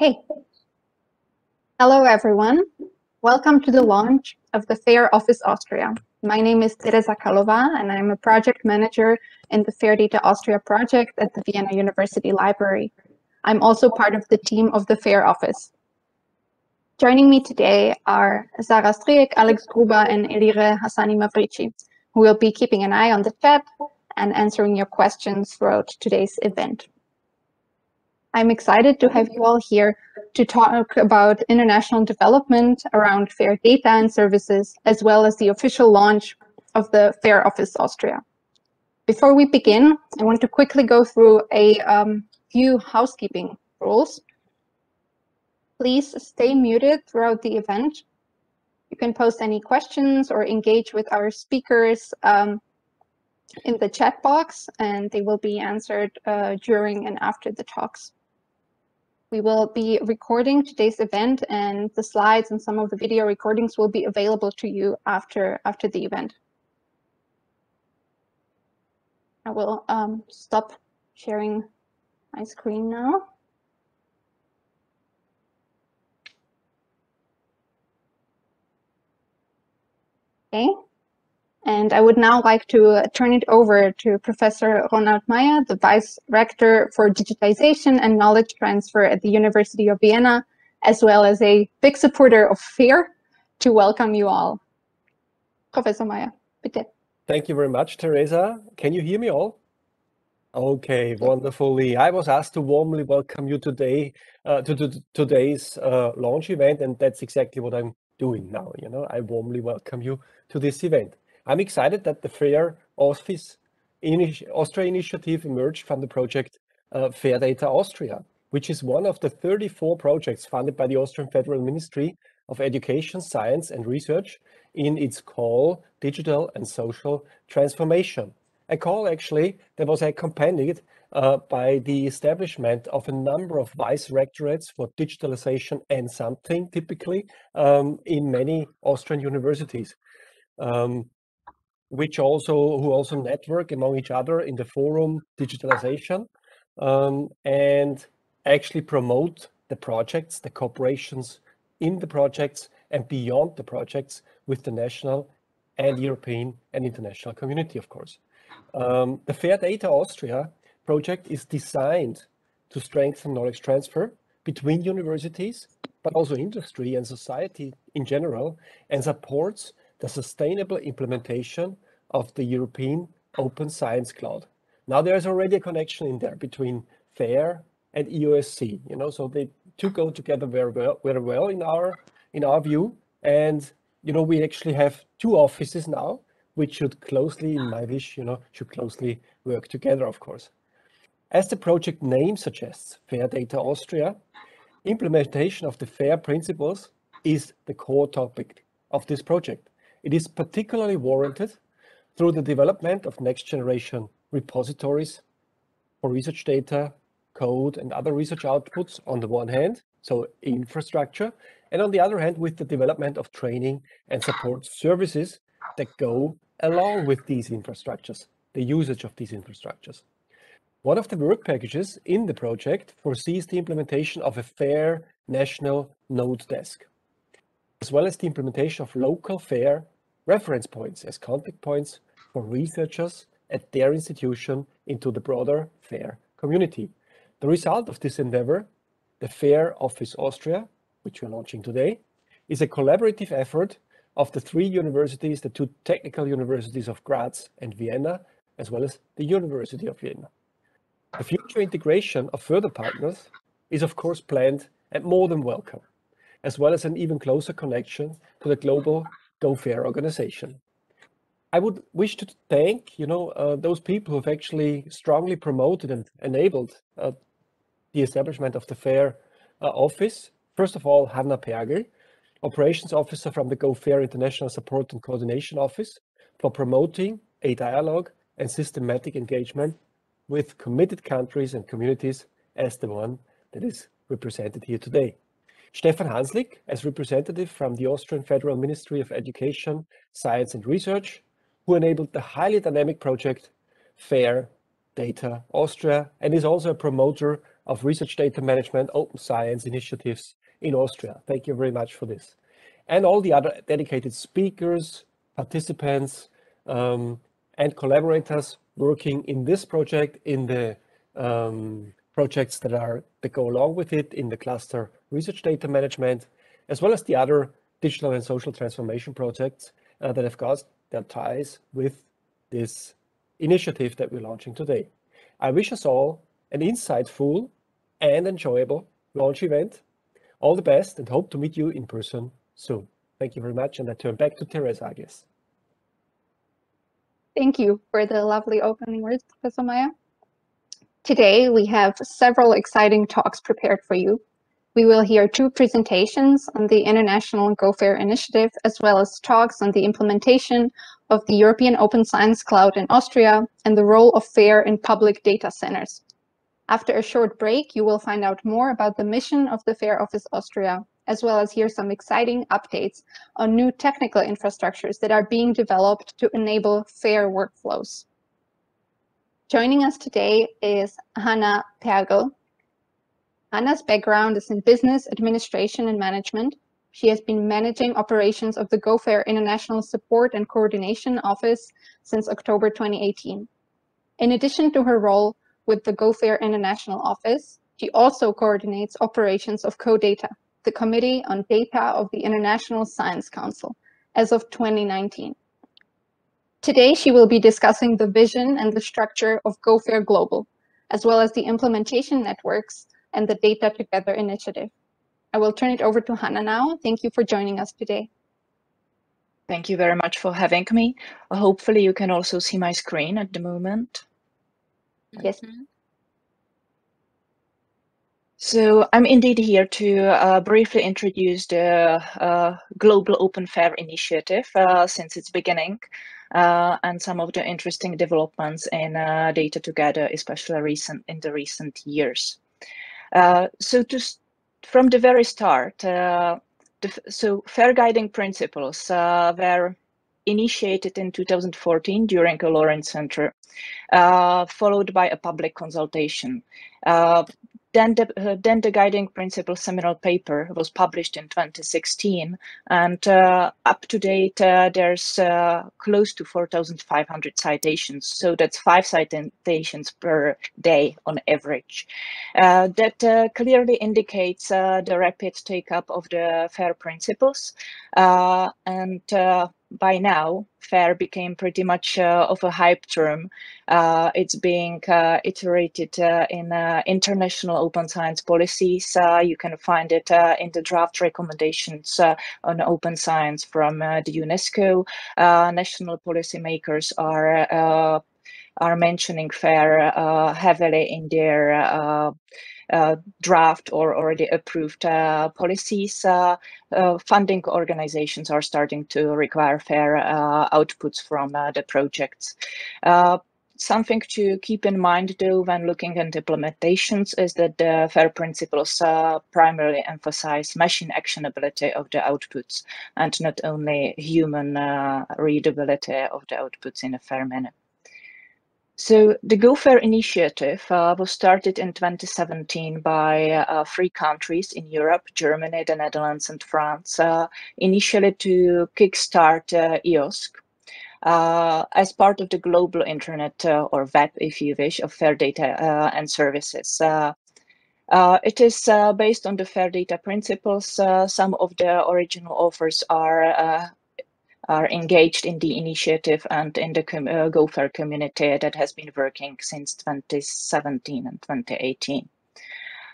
Okay. Hello, everyone. Welcome to the launch of the FAIR Office Austria. My name is Tereza Kalová, and I'm a project manager in the FAIR Data Austria project at the Vienna University Library. I'm also part of the team of the FAIR Office. Joining me today are Zara Striek, Alex Gruber, and Elire Hassani Mavrici, who will be keeping an eye on the chat and answering your questions throughout today's event. I'm excited to have you all here to talk about international development around FAIR data and services, as well as the official launch of the FAIR Office Austria. Before we begin, I want to quickly go through a um, few housekeeping rules. Please stay muted throughout the event. You can post any questions or engage with our speakers um, in the chat box, and they will be answered uh, during and after the talks. We will be recording today's event and the slides and some of the video recordings will be available to you after, after the event. I will um, stop sharing my screen now. Okay. And I would now like to turn it over to Professor Ronald Maier, the Vice Rector for Digitization and Knowledge Transfer at the University of Vienna, as well as a big supporter of FAIR, to welcome you all. Professor Maier, bitte. Thank you very much, Tereza. Can you hear me all? Okay, wonderfully. I was asked to warmly welcome you today uh, to, to, today's uh, launch event, and that's exactly what I'm doing now. You know, I warmly welcome you to this event. I'm excited that the FAIR Office Austria initiative emerged from the project uh, FAIR Data Austria, which is one of the 34 projects funded by the Austrian Federal Ministry of Education, Science and Research in its call Digital and Social Transformation. A call actually that was accompanied uh, by the establishment of a number of vice rectorates for digitalization and something typically um, in many Austrian universities. Um, which also who also network among each other in the forum digitalization um, and actually promote the projects, the cooperations in the projects and beyond the projects with the national and European and international community, of course. Um, the Fair Data Austria project is designed to strengthen knowledge transfer between universities, but also industry and society in general, and supports the sustainable implementation of the European Open Science Cloud. Now there's already a connection in there between FAIR and EOSC, you know, so they two go together very well, very well in our in our view. And you know, we actually have two offices now, which should closely, in my wish, you know, should closely work together, of course. As the project name suggests, FAIR Data Austria, implementation of the FAIR principles is the core topic of this project. It is particularly warranted through the development of next generation repositories for research data, code, and other research outputs on the one hand, so infrastructure, and on the other hand, with the development of training and support services that go along with these infrastructures, the usage of these infrastructures. One of the work packages in the project foresees the implementation of a fair national node desk, as well as the implementation of local fair reference points as contact points for researchers at their institution into the broader FAIR community. The result of this endeavor, the FAIR Office Austria, which we're launching today, is a collaborative effort of the three universities, the two technical universities of Graz and Vienna, as well as the University of Vienna. The future integration of further partners is of course planned and more than welcome, as well as an even closer connection to the global GoFair organization. I would wish to thank, you know, uh, those people who have actually strongly promoted and enabled uh, the establishment of the FAIR uh, office. First of all, Hana Pergl, operations officer from the GoFair International Support and Coordination Office for promoting a dialogue and systematic engagement with committed countries and communities as the one that is represented here today. Stefan Hanslik, as representative from the Austrian Federal Ministry of Education, Science and Research, who enabled the highly dynamic project FAIR Data Austria and is also a promoter of research data management open science initiatives in Austria. Thank you very much for this. And all the other dedicated speakers, participants, um, and collaborators working in this project, in the um, projects that are that go along with it in the cluster research data management, as well as the other digital and social transformation projects uh, that have got their ties with this initiative that we're launching today. I wish us all an insightful and enjoyable launch event. All the best and hope to meet you in person soon. Thank you very much. And I turn back to Tereza, I guess. Thank you for the lovely opening words, Professor Maier. Today, we have several exciting talks prepared for you. We will hear two presentations on the International GoFair initiative, as well as talks on the implementation of the European Open Science Cloud in Austria and the role of FAIR in public data centers. After a short break, you will find out more about the mission of the FAIR Office Austria, as well as hear some exciting updates on new technical infrastructures that are being developed to enable FAIR workflows. Joining us today is Hana Pergl. Hana's background is in business administration and management. She has been managing operations of the GoFair International Support and Coordination Office since October 2018. In addition to her role with the GoFair International Office, she also coordinates operations of CODATA, the Committee on Data of the International Science Council, as of 2019. Today, she will be discussing the vision and the structure of GoFair Global, as well as the implementation networks and the Data Together initiative. I will turn it over to Hana now. Thank you for joining us today. Thank you very much for having me. Hopefully you can also see my screen at the moment. Yes. Mm -hmm. So I'm indeed here to uh, briefly introduce the uh, Global Open Fair initiative uh, since its beginning and some of the interesting developments in uh, data together, especially recent in the recent years. so to from the very start, the, so fair guiding principles were initiated in 2014 during a Lorentz Center, uh, followed by a public consultation. Uh, then the, uh, guiding principle seminal paper was published in 2016, and uh, up to date, uh, there's uh, close to 4,500 citations. So that's five citations per day on average. Uh, that clearly indicates the rapid take up of the FAIR principles. and by now, FAIR became pretty much uh, of a hype term. Uh, it's being uh, iterated uh, in uh, international open science policies. Uh, you can find it in the draft recommendations on open science from the UNESCO. national policymakers are are mentioning FAIR heavily in their uh, draft or already approved uh, policies, uh, funding organizations are starting to require fair outputs from the projects. Something to keep in mind, though, when looking at implementations is that the FAIR principles uh, primarily emphasize machine actionability of the outputs and not only human uh, readability of the outputs in a fair manner. So the GoFair initiative uh, was started in 2017 by uh, three countries in Europe, Germany, the Netherlands, and France, uh, initially to kickstart uh, EOSC uh, as part of the global internet uh, or web, if you wish, of fair data and services. it is based on the fair data principles. some of the original offers are are engaged in the initiative and in the com uh, GoFair community that has been working since 2017 and 2018.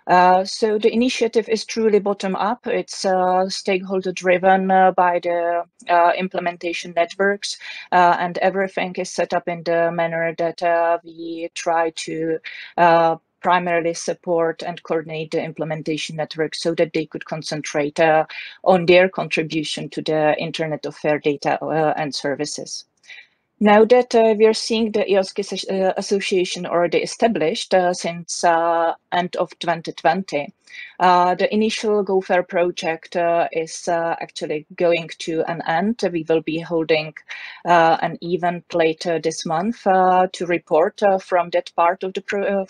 Uh, so the initiative is truly bottom up. It's uh, stakeholder driven uh, by the uh, implementation networks uh, and everything is set up in the manner that uh, we try to primarily support and coordinate the implementation network so that they could concentrate uh, on their contribution to the Internet of Fair data uh, and services. Now that uh, we are seeing the EOSCE uh, association already established uh, since uh, end of 2020, uh, the initial GoFair project uh, is actually going to an end. We will be holding an event later this month to report from that part of the pro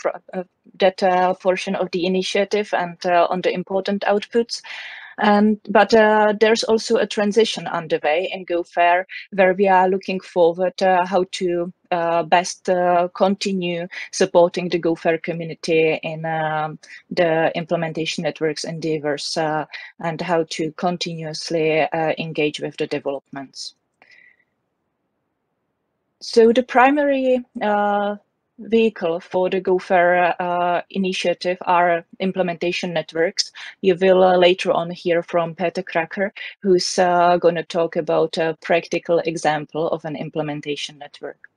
that portion of the initiative and on the important outputs. And but uh, there's also a transition underway in GoFair where we are looking forward uh, how to uh, best uh, continue supporting the GoFair community in um, the implementation networks endeavors uh, and how to continuously uh, engage with the developments. So the primary vehicle for the GoFair uh, initiative are implementation networks. You will uh, later on hear from Peter Kraker, who's uh, going to talk about a practical example of an implementation network.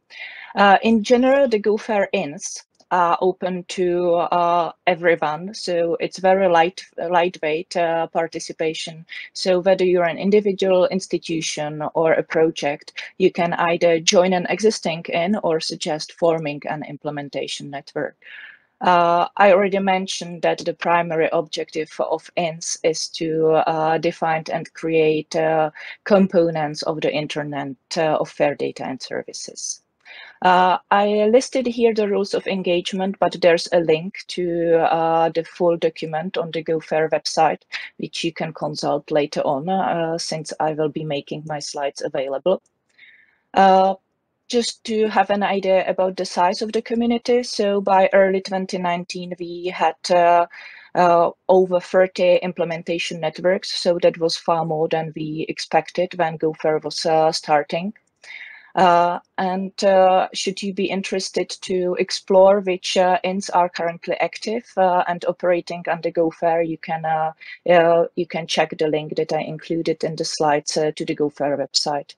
Uh, in general, the GoFair INS are open to uh, everyone. So it's very light, lightweight uh, participation. So whether you're an individual institution or a project, you can either join an existing in or suggest forming an implementation network. Uh, I already mentioned that the primary objective of INS is to uh, define and create uh, components of the Internet uh, of Fair Data and Services. Uh, I listed here the rules of engagement, but there's a link to uh, the full document on the GoFair website, which you can consult later on, uh, since I will be making my slides available. Uh, just to have an idea about the size of the community, so by early 2019, we had uh, uh, over 30 implementation networks, so that was far more than we expected when GoFair was uh, starting. Uh, and uh, should you be interested to explore which uh, are currently active uh, and operating under GoFair, you can uh, uh, you can check the link that I included in the slides to the GoFair website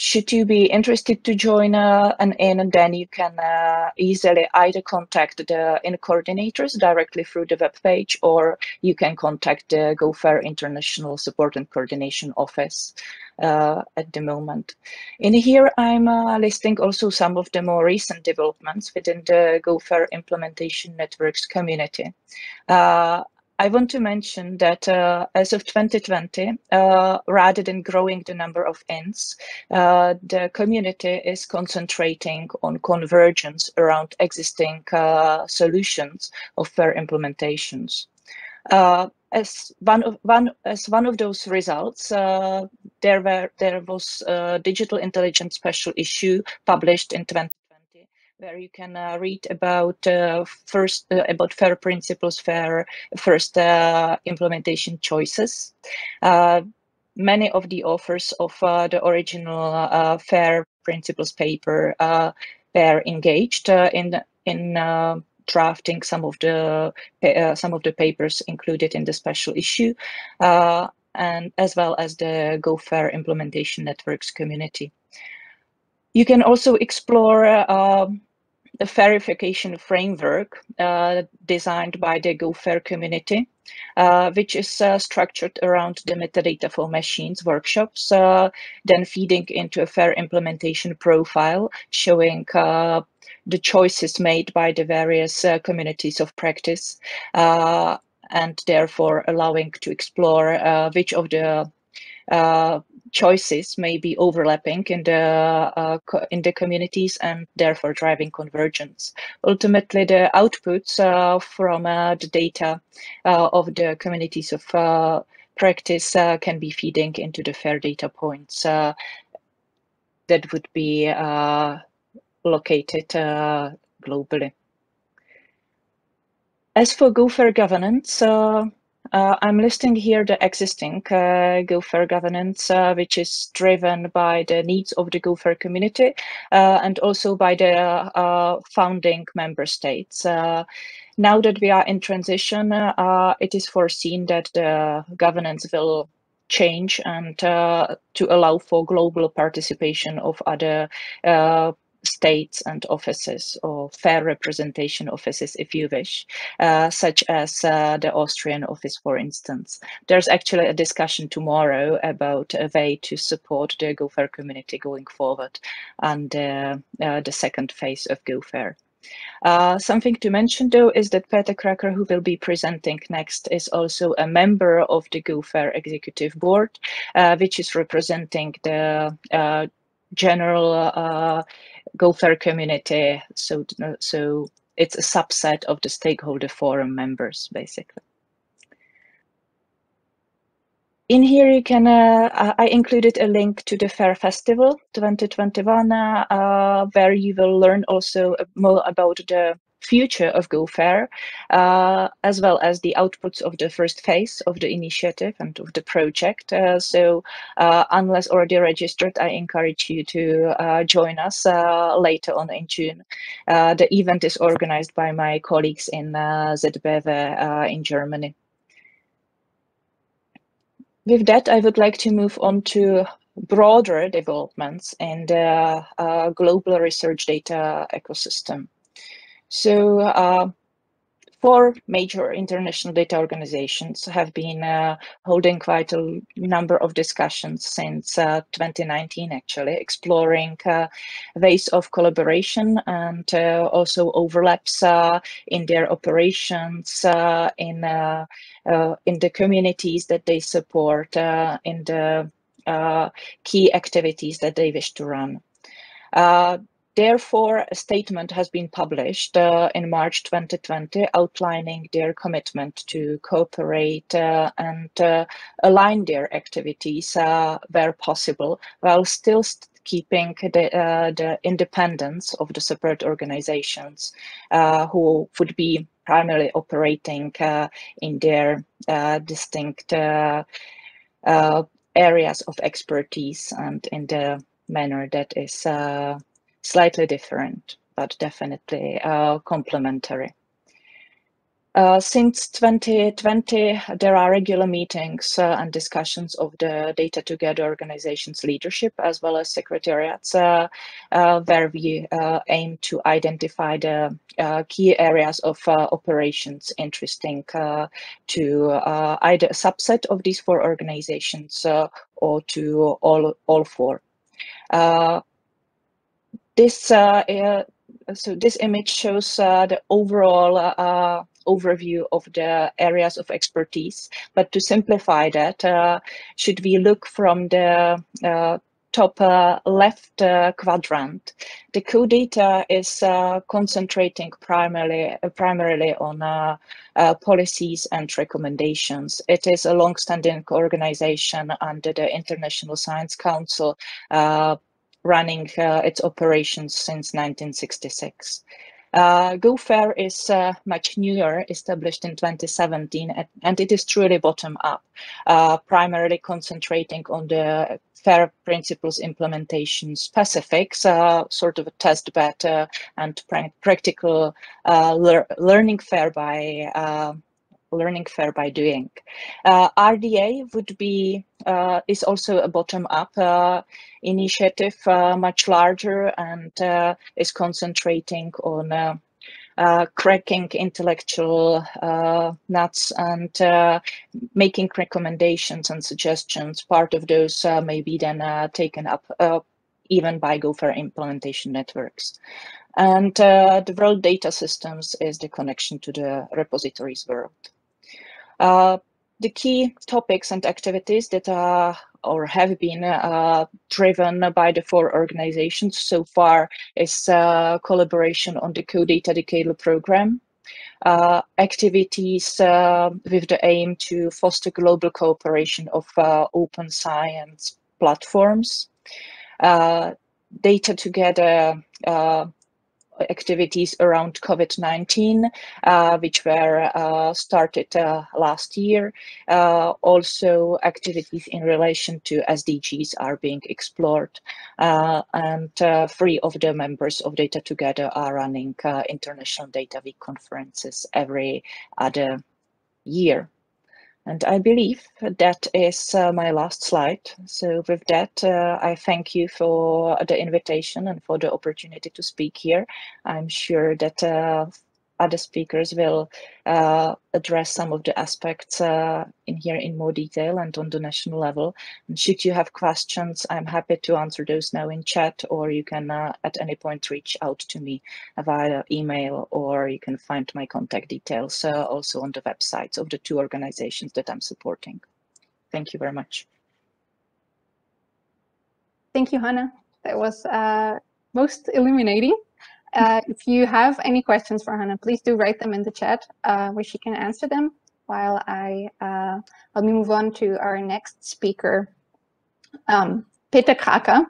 should you be interested to join uh, an in, then you can uh, easily either contact the in coordinators directly through the web page, or you can contact the GoFair International Support and Coordination Office uh, at the moment. In here, I'm uh, listing also some of the more recent developments within the GoFair Implementation Networks community. I want to mention that uh, as of 2020, uh, rather than growing the number of ends, uh, the community is concentrating on convergence around existing uh, solutions of fair implementations. Uh, as one of one as one of those results, uh, there were there was a digital intelligence special issue published in 20 where you can uh, read about uh, first uh, about fair principles, fair first uh, implementation choices. Uh, many of the authors of uh, the original fair principles paper were engaged in in drafting some of the some of the papers included in the special issue, and as well as the GoFair implementation networks community. You can also explore a verification framework uh, designed by the GoFair community, uh, which is uh, structured around the metadata for machines workshops, uh, then feeding into a fair implementation profile showing uh, the choices made by the various uh, communities of practice and therefore allowing to explore which of the choices may be overlapping in the uh, in the communities and therefore driving convergence. Ultimately, the outputs uh, from uh, the data uh, of the communities of uh, practice uh, can be feeding into the fair data points that would be located globally. As for GoFair governance, uh, I'm listing here the existing uh, GoFair governance, uh, which is driven by the needs of the GoFair community uh, and also by the uh, founding member states. Uh, now that we are in transition, it is foreseen that the governance will change and to allow for global participation of other states and offices or fair representation offices if you wish, uh, such as uh, the Austrian office, for instance. There's actually a discussion tomorrow about a way to support the GoFair community going forward and uh, uh, the second phase of GoFair. Uh, something to mention though is that Peter Kraker, who will be presenting next, is also a member of the GoFair Executive Board, uh, which is representing the uh, general uh, GoFair community. So, so it's a subset of the stakeholder forum members, basically. In here, you can, uh, I included a link to the Fair Festival 2021, uh, where you will learn also more about the future of GoFair, uh, as well as the outputs of the first phase of the initiative and of the project. Uh, so uh, unless already registered, I encourage you to uh, join us uh, later on in June. Uh, the event is organized by my colleagues in uh, ZBW in Germany. With that, I would like to move on to broader developments in the global research data ecosystem. So uh, four major international data organizations have been uh, holding quite a number of discussions since uh, 2019, actually, exploring uh, ways of collaboration and uh, also overlaps uh, in their operations, in, in the communities that they support, in the key activities that they wish to run. Therefore, a statement has been published uh, in March 2020 outlining their commitment to cooperate uh, and uh, align their activities uh, where possible, while still st keeping the, uh, the, independence of the separate organizations uh, who would be primarily operating in their distinct areas of expertise and in the manner that is slightly different, but definitely uh, complementary. Uh, since 2020, there are regular meetings uh, and discussions of the Data Together organization's leadership as well as secretariats, uh, uh where we uh, aim to identify the key areas of operations interesting to either a subset of these four organizations or to all, all four uh, uh, so this image shows uh, the overall uh, overview of the areas of expertise. But to simplify that, uh, should we look from the uh, top left quadrant, the CODATA is concentrating primarily primarily on policies and recommendations. It is a long-standing organization under the International Science Council running uh, its operations since 1966. Uh, GoFair is uh, much newer, established in 2017, and it is truly bottom up, uh, primarily concentrating on the FAIR principles implementation specifics, uh, sort of a test bed uh, and pra practical lear learning FAIR by learning FAIR by doing. Uh, RDA would be uh, is also a bottom-up uh, initiative, uh, much larger, and uh, is concentrating on uh, cracking intellectual nuts and making recommendations and suggestions. Part of those may be then taken up even by GoFair implementation networks. And the World Data Systems is the connection to the repositories world. Uh, the key topics and activities that are or have been uh, driven by the four organizations so far is uh, collaboration on the CODATA Decadal program, uh, activities uh, with the aim to foster global cooperation of uh, open science platforms, data together activities around COVID-19, uh, which were uh, started uh, last year. Uh, also, activities in relation to SDGs are being explored, uh, and three of the members of Data Together are running International Data Week conferences every other year. And I believe that is uh, my last slide. So with that, uh, I thank you for the invitation and for the opportunity to speak here. I'm sure that uh, other speakers will uh, address some of the aspects uh, in here in more detail and on the national level. And should you have questions, I'm happy to answer those now in chat, or you can uh, at any point reach out to me via email, or you can find my contact details uh, also on the websites of the two organizations that I'm supporting. Thank you very much. Thank you, Hana. That was uh, most illuminating. Uh, if you have any questions for Hana, please do write them in the chat uh, where she can answer them while I uh, let me move on to our next speaker. Um, Peter Kraker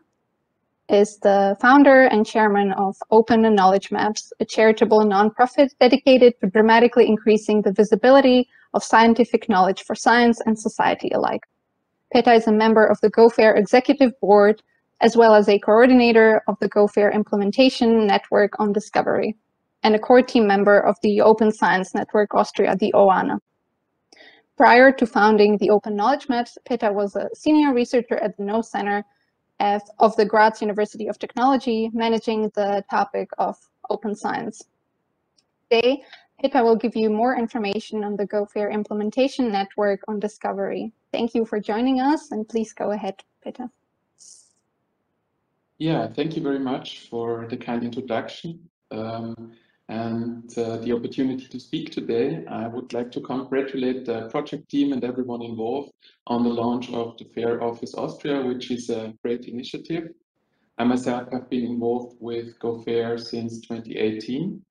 is the founder and chairman of Open and Knowledge Maps, a charitable nonprofit dedicated to dramatically increasing the visibility of scientific knowledge for science and society alike. Peter is a member of the GoFair Executive Board as well as a coordinator of the GoFair Implementation Network on Discovery, and a core team member of the Open Science Network Austria, the OANA. Prior to founding the Open Knowledge Maps, Peter was a senior researcher at the KNOW Center of the Graz University of Technology, managing the topic of open science. Today, Peter will give you more information on the GoFair Implementation Network on Discovery. Thank you for joining us, and please go ahead, Peter. Yeah, thank you very much for the kind introduction um, and uh, the opportunity to speak today. I would like to congratulate the project team and everyone involved on the launch of the Fair Office Austria, which is a great initiative. I myself have been involved with GoFair since 2018.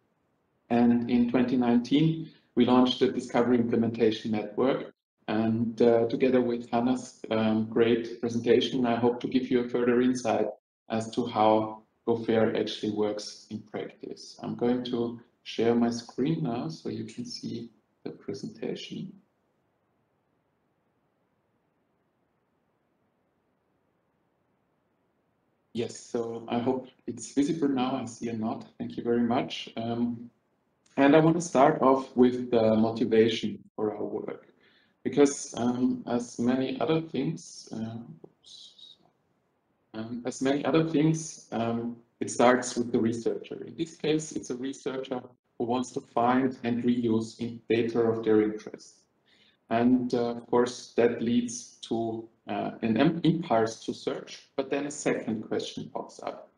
And in 2019, we launched the Discovery Implementation Network. And uh, together with Hana's um, great presentation, I hope to give you a further insight as to how GoFair actually works in practice. I'm going to share my screen now so you can see the presentation. Yes, so I hope it's visible now. I see a nod. Thank you very much. Um, and I want to start off with the motivation for our work, because um, as many other things, uh, um, as many other things, um, it starts with the researcher. In this case, it's a researcher who wants to find and reuse data of their interest. And uh, of course, that leads to uh, an impulse to search, but then a second question pops up.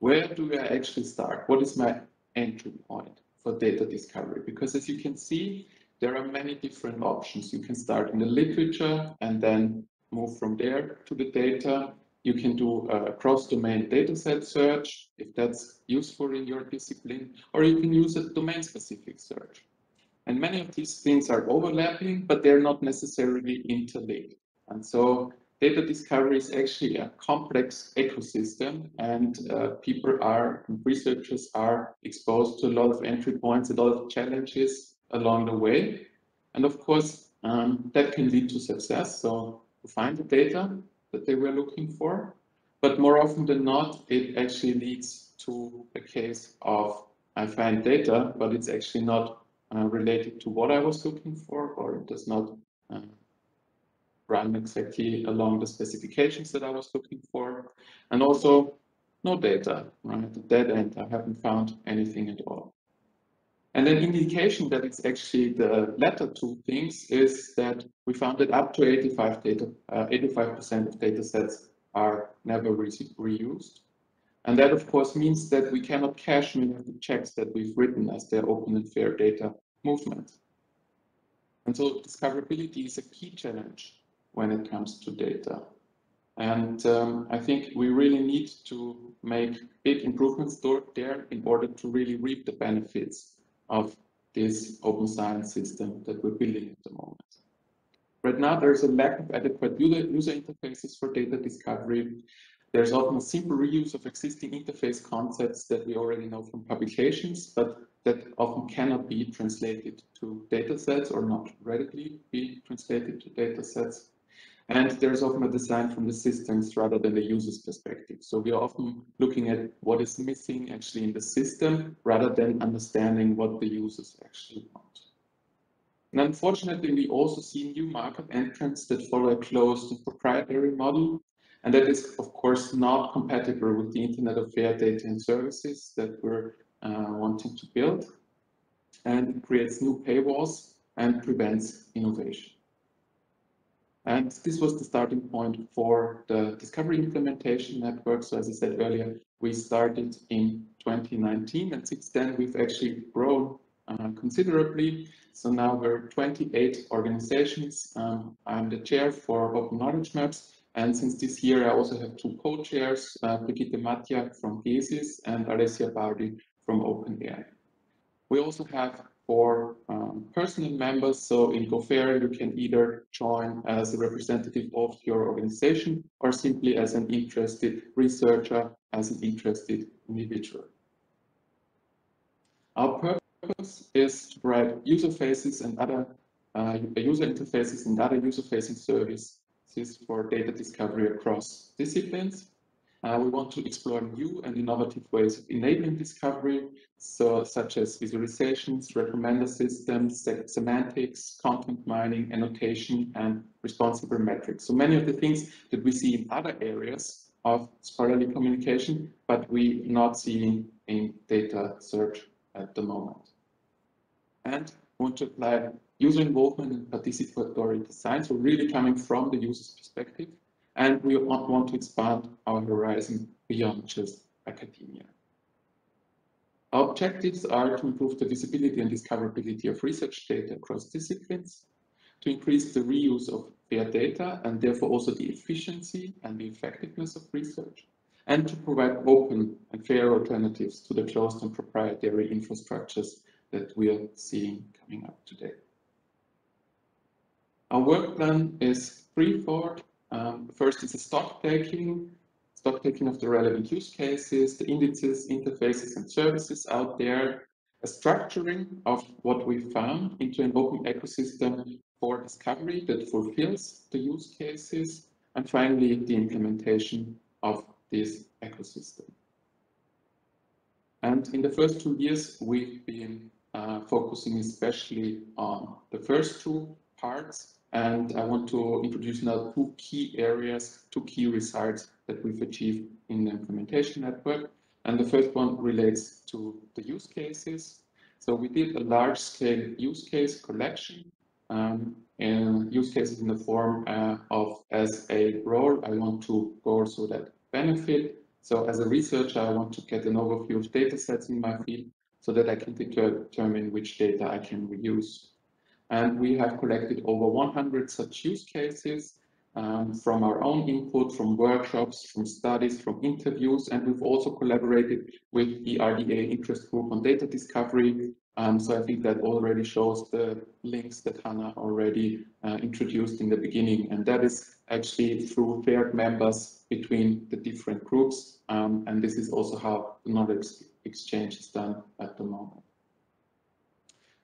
Where do I actually start? What is my entry point for data discovery? Because as you can see, there are many different options. You can start in the literature and then move from there to the data. You can do a cross-domain dataset search if that's useful in your discipline, or you can use a domain-specific search. And many of these things are overlapping, but they're not necessarily interlinked. And so data discovery is actually a complex ecosystem and uh, people are, researchers are exposed to a lot of entry points, a lot of challenges along the way. And of course, um, that can lead to success. So to find the data, that they were looking for. But more often than not, it actually leads to a case of I find data, but it's actually not uh, related to what I was looking for, or it does not uh, run exactly along the specifications that I was looking for. And also no data, right? Dead end, I haven't found anything at all. And an indication that it's actually the latter two things is that we found that up to 85 data, 85% uh, of data sets are never re reused. And that of course means that we cannot cash many of the checks that we've written as their open and fair data movement. And so discoverability is a key challenge when it comes to data. And um, I think we really need to make big improvements there in order to really reap the benefits of this open science system that we're building at the moment. Right now, there's a lack of adequate user interfaces for data discovery. There's often a simple reuse of existing interface concepts that we already know from publications, but that often cannot be translated to data sets or not readily be translated to data sets. And there's often a design from the systems rather than the user's perspective. So we are often looking at what is missing actually in the system rather than understanding what the users actually want. And unfortunately, we also see new market entrants that follow a closed proprietary model. And that is, of course, not compatible with the Internet of Fair data and services that we're uh, wanting to build. And it creates new paywalls and prevents innovation. And this was the starting point for the Discovery Implementation Network. So as I said earlier, we started in 2019, and since then we've actually grown uh, considerably. So now we're 28 organizations. Um, I'm the chair for Open Knowledge Maps. And since this year, I also have two co-chairs, uh, Brigitte Mathiak from GESIS and Alessia Bardi from OpenAIRE. We also have for um, personal members. So in GoFair, you can either join as a representative of your organization or simply as an interested researcher, as an interested individual. Our purpose is to provide user faces and other uh, user interfaces and other user-facing services for data discovery across disciplines. Uh, we want to explore new and innovative ways of enabling discovery, so such as visualizations, recommender systems, semantics, content mining, annotation, and responsible metrics. So many of the things that we see in other areas of scholarly communication, but we not seeing in data search at the moment. And want to apply user involvement and participatory design, so really coming from the user's perspective and we want to expand our horizon beyond just academia. Our objectives are to improve the visibility and discoverability of research data across disciplines, to increase the reuse of fair data and therefore also the efficiency and the effectiveness of research, and to provide open and fair alternatives to the closed and proprietary infrastructures that we are seeing coming up today. Our work plan is threefold. Um, first is a stock taking, stock taking of the relevant use cases, the indices, interfaces, and services out there, a structuring of what we found into an open ecosystem for discovery that fulfills the use cases, and finally, the implementation of this ecosystem. And in the first two years, we've been uh, focusing especially on the first two parts, and I want to introduce now two key areas, two key results that we've achieved in the implementation network. And the first one relates to the use cases. So we did a large scale use case collection um, and use cases in the form uh, of as a role, I want to go also that benefit. So as a researcher, I want to get an overview of data sets in my field so that I can determine which data I can reuse. And we have collected over 100 such use cases um, from our own input, from workshops, from studies, from interviews, and we've also collaborated with the RDA interest group on data discovery. Um, so I think that already shows the links that Hana already uh, introduced in the beginning, and that is actually through paired members between the different groups, um, and this is also how the knowledge exchange is done at the moment.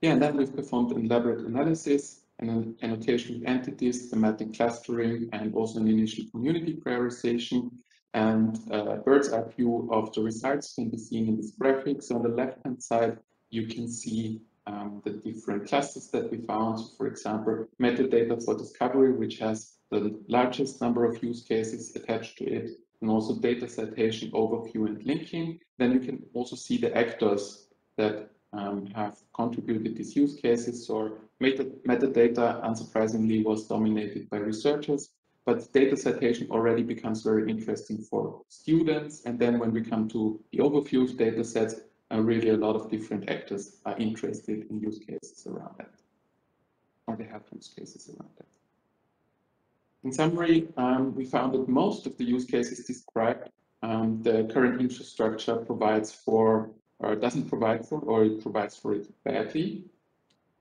Yeah, and then we've performed an elaborate analysis and an annotation of entities, thematic clustering, and also an initial community prioritization. And uh, bird's eye view of the results can be seen in this graphic. So on the left-hand side, you can see um, the different clusters that we found. For example, metadata for discovery, which has the largest number of use cases attached to it, and also data citation, overview, and linking. Then you can also see the actors that um, have contributed these use cases or meta metadata, unsurprisingly, was dominated by researchers, but data citation already becomes very interesting for students. And then when we come to the overview of data sets, uh, really a lot of different actors are interested in use cases around that, or they have use cases around that. In summary, um, we found that most of the use cases described um, the current infrastructure provides for or doesn't provide for, or it provides for it badly.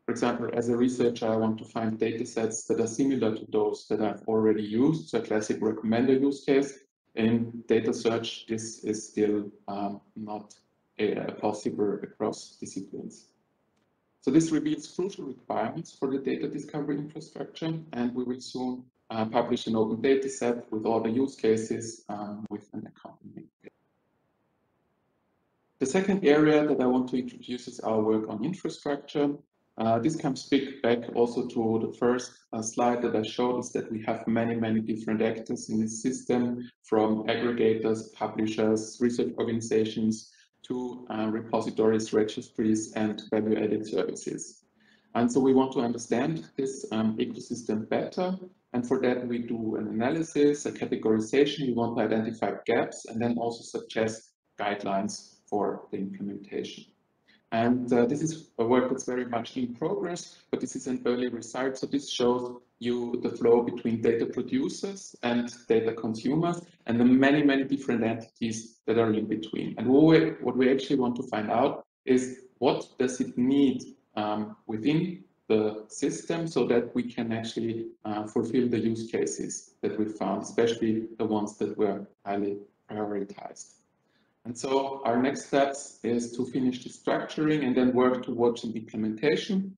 For example, as a researcher, I want to find data sets that are similar to those that I've already used, so a classic recommender use case. In data search, this is still um, not uh, possible across disciplines. So this reveals crucial requirements for the data discovery infrastructure, and we will soon uh, publish an open data set with all the use cases um, with an accompanying the second area that I want to introduce is our work on infrastructure. Uh, this comes back also to the first uh, slide that I showed is that we have many, many different actors in this system from aggregators, publishers, research organizations to uh, repositories, registries, and value-added services. And so we want to understand this um, ecosystem better. And for that, we do an analysis, a categorization. We want to identify gaps and then also suggest guidelines for the implementation. And uh, this is a work that's very much in progress, but this is an early result. So this shows you the flow between data producers and data consumers and the many, many different entities that are in between. And what we, what we actually want to find out is what does it need um, within the system so that we can actually uh, fulfill the use cases that we found, especially the ones that were highly prioritized. And so our next steps is to finish the structuring and then work towards an implementation.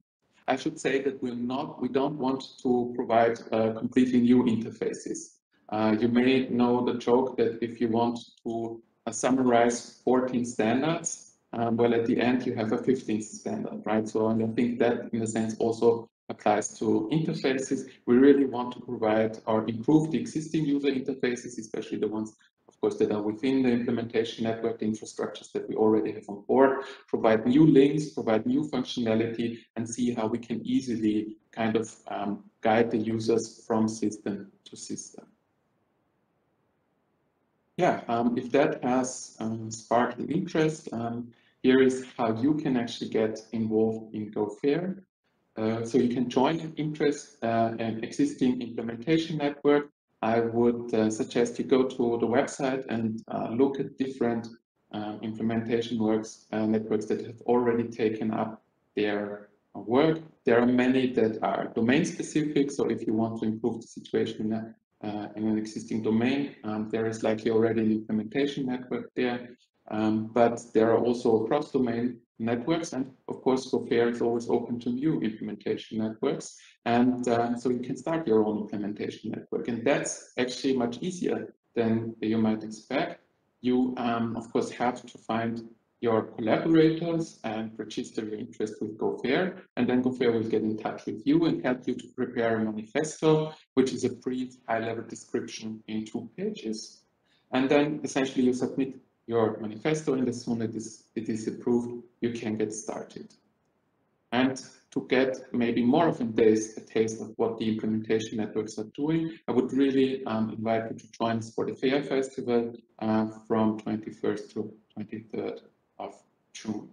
I should say that we're not, we don't want to provide uh, completely new interfaces. Uh, you may know the joke that if you want to uh, summarize 14 standards, um, well, at the end you have a 15th standard, right? So and I think that in a sense also applies to interfaces. We really want to provide or improve the existing user interfaces, especially the ones of course, that are within the implementation network, the infrastructures that we already have on board, provide new links, provide new functionality, and see how we can easily kind of um, guide the users from system to system. Yeah, um, if that has um, sparked an interest, um, here is how you can actually get involved in GO FAIR. Uh, so you can join an interest uh, an existing implementation network I would uh, suggest you go to the website and uh, look at different um, implementation works uh, networks that have already taken up their work. There are many that are domain specific. So if you want to improve the situation in, a, uh, in an existing domain, um, there is likely already an implementation network there. Um, but there are also cross-domain networks. And of course, GO FAIR is always open to new implementation networks. And uh, so you can start your own implementation network. And that's actually much easier than you might expect. You, um, of course, have to find your collaborators and register your interest with GO FAIR. And then GO FAIR will get in touch with you and help you to prepare a manifesto, which is a brief high-level description in two pages. And then essentially you submit your manifesto and as soon as it is approved, you can get started. And to get maybe more of a taste, a taste of what the implementation networks are doing, I would really um, invite you to join us for the FAIR Festival uh, from 21st to 23rd of June.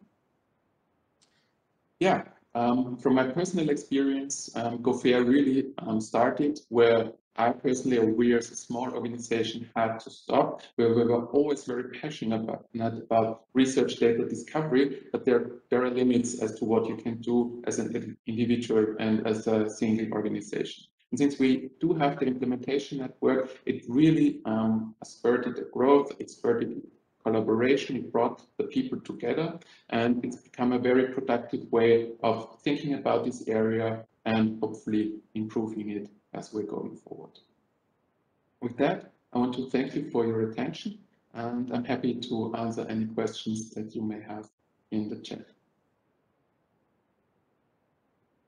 Yeah, um, from my personal experience, um, GO FAIR really um, started where I personally, we as a small organization, had to stop, where we were always very passionate about, not about research data discovery, but there, there are limits as to what you can do as an individual and as a single organization. And since we do have the implementation network, it really um, spurred the growth, it spurred collaboration, it brought the people together, and it's become a very productive way of thinking about this area and hopefully improving it as we're going forward. With that, I want to thank you for your attention and I'm happy to answer any questions that you may have in the chat.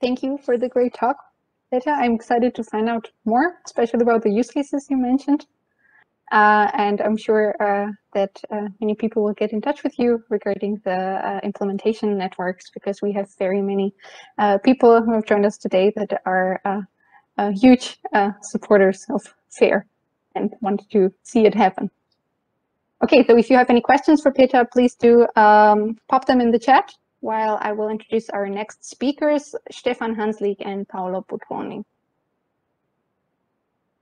Thank you for the great talk, Peter. I'm excited to find out more, especially about the use cases you mentioned. Uh, and I'm sure uh, that uh, many people will get in touch with you regarding the uh, implementation networks because we have very many uh, people who have joined us today that are uh, huge uh, supporters of FAIR and want to see it happen. Okay, so if you have any questions for Peter, please do um, pop them in the chat while I will introduce our next speakers, Stefan Hanslik and Paolo Budroni.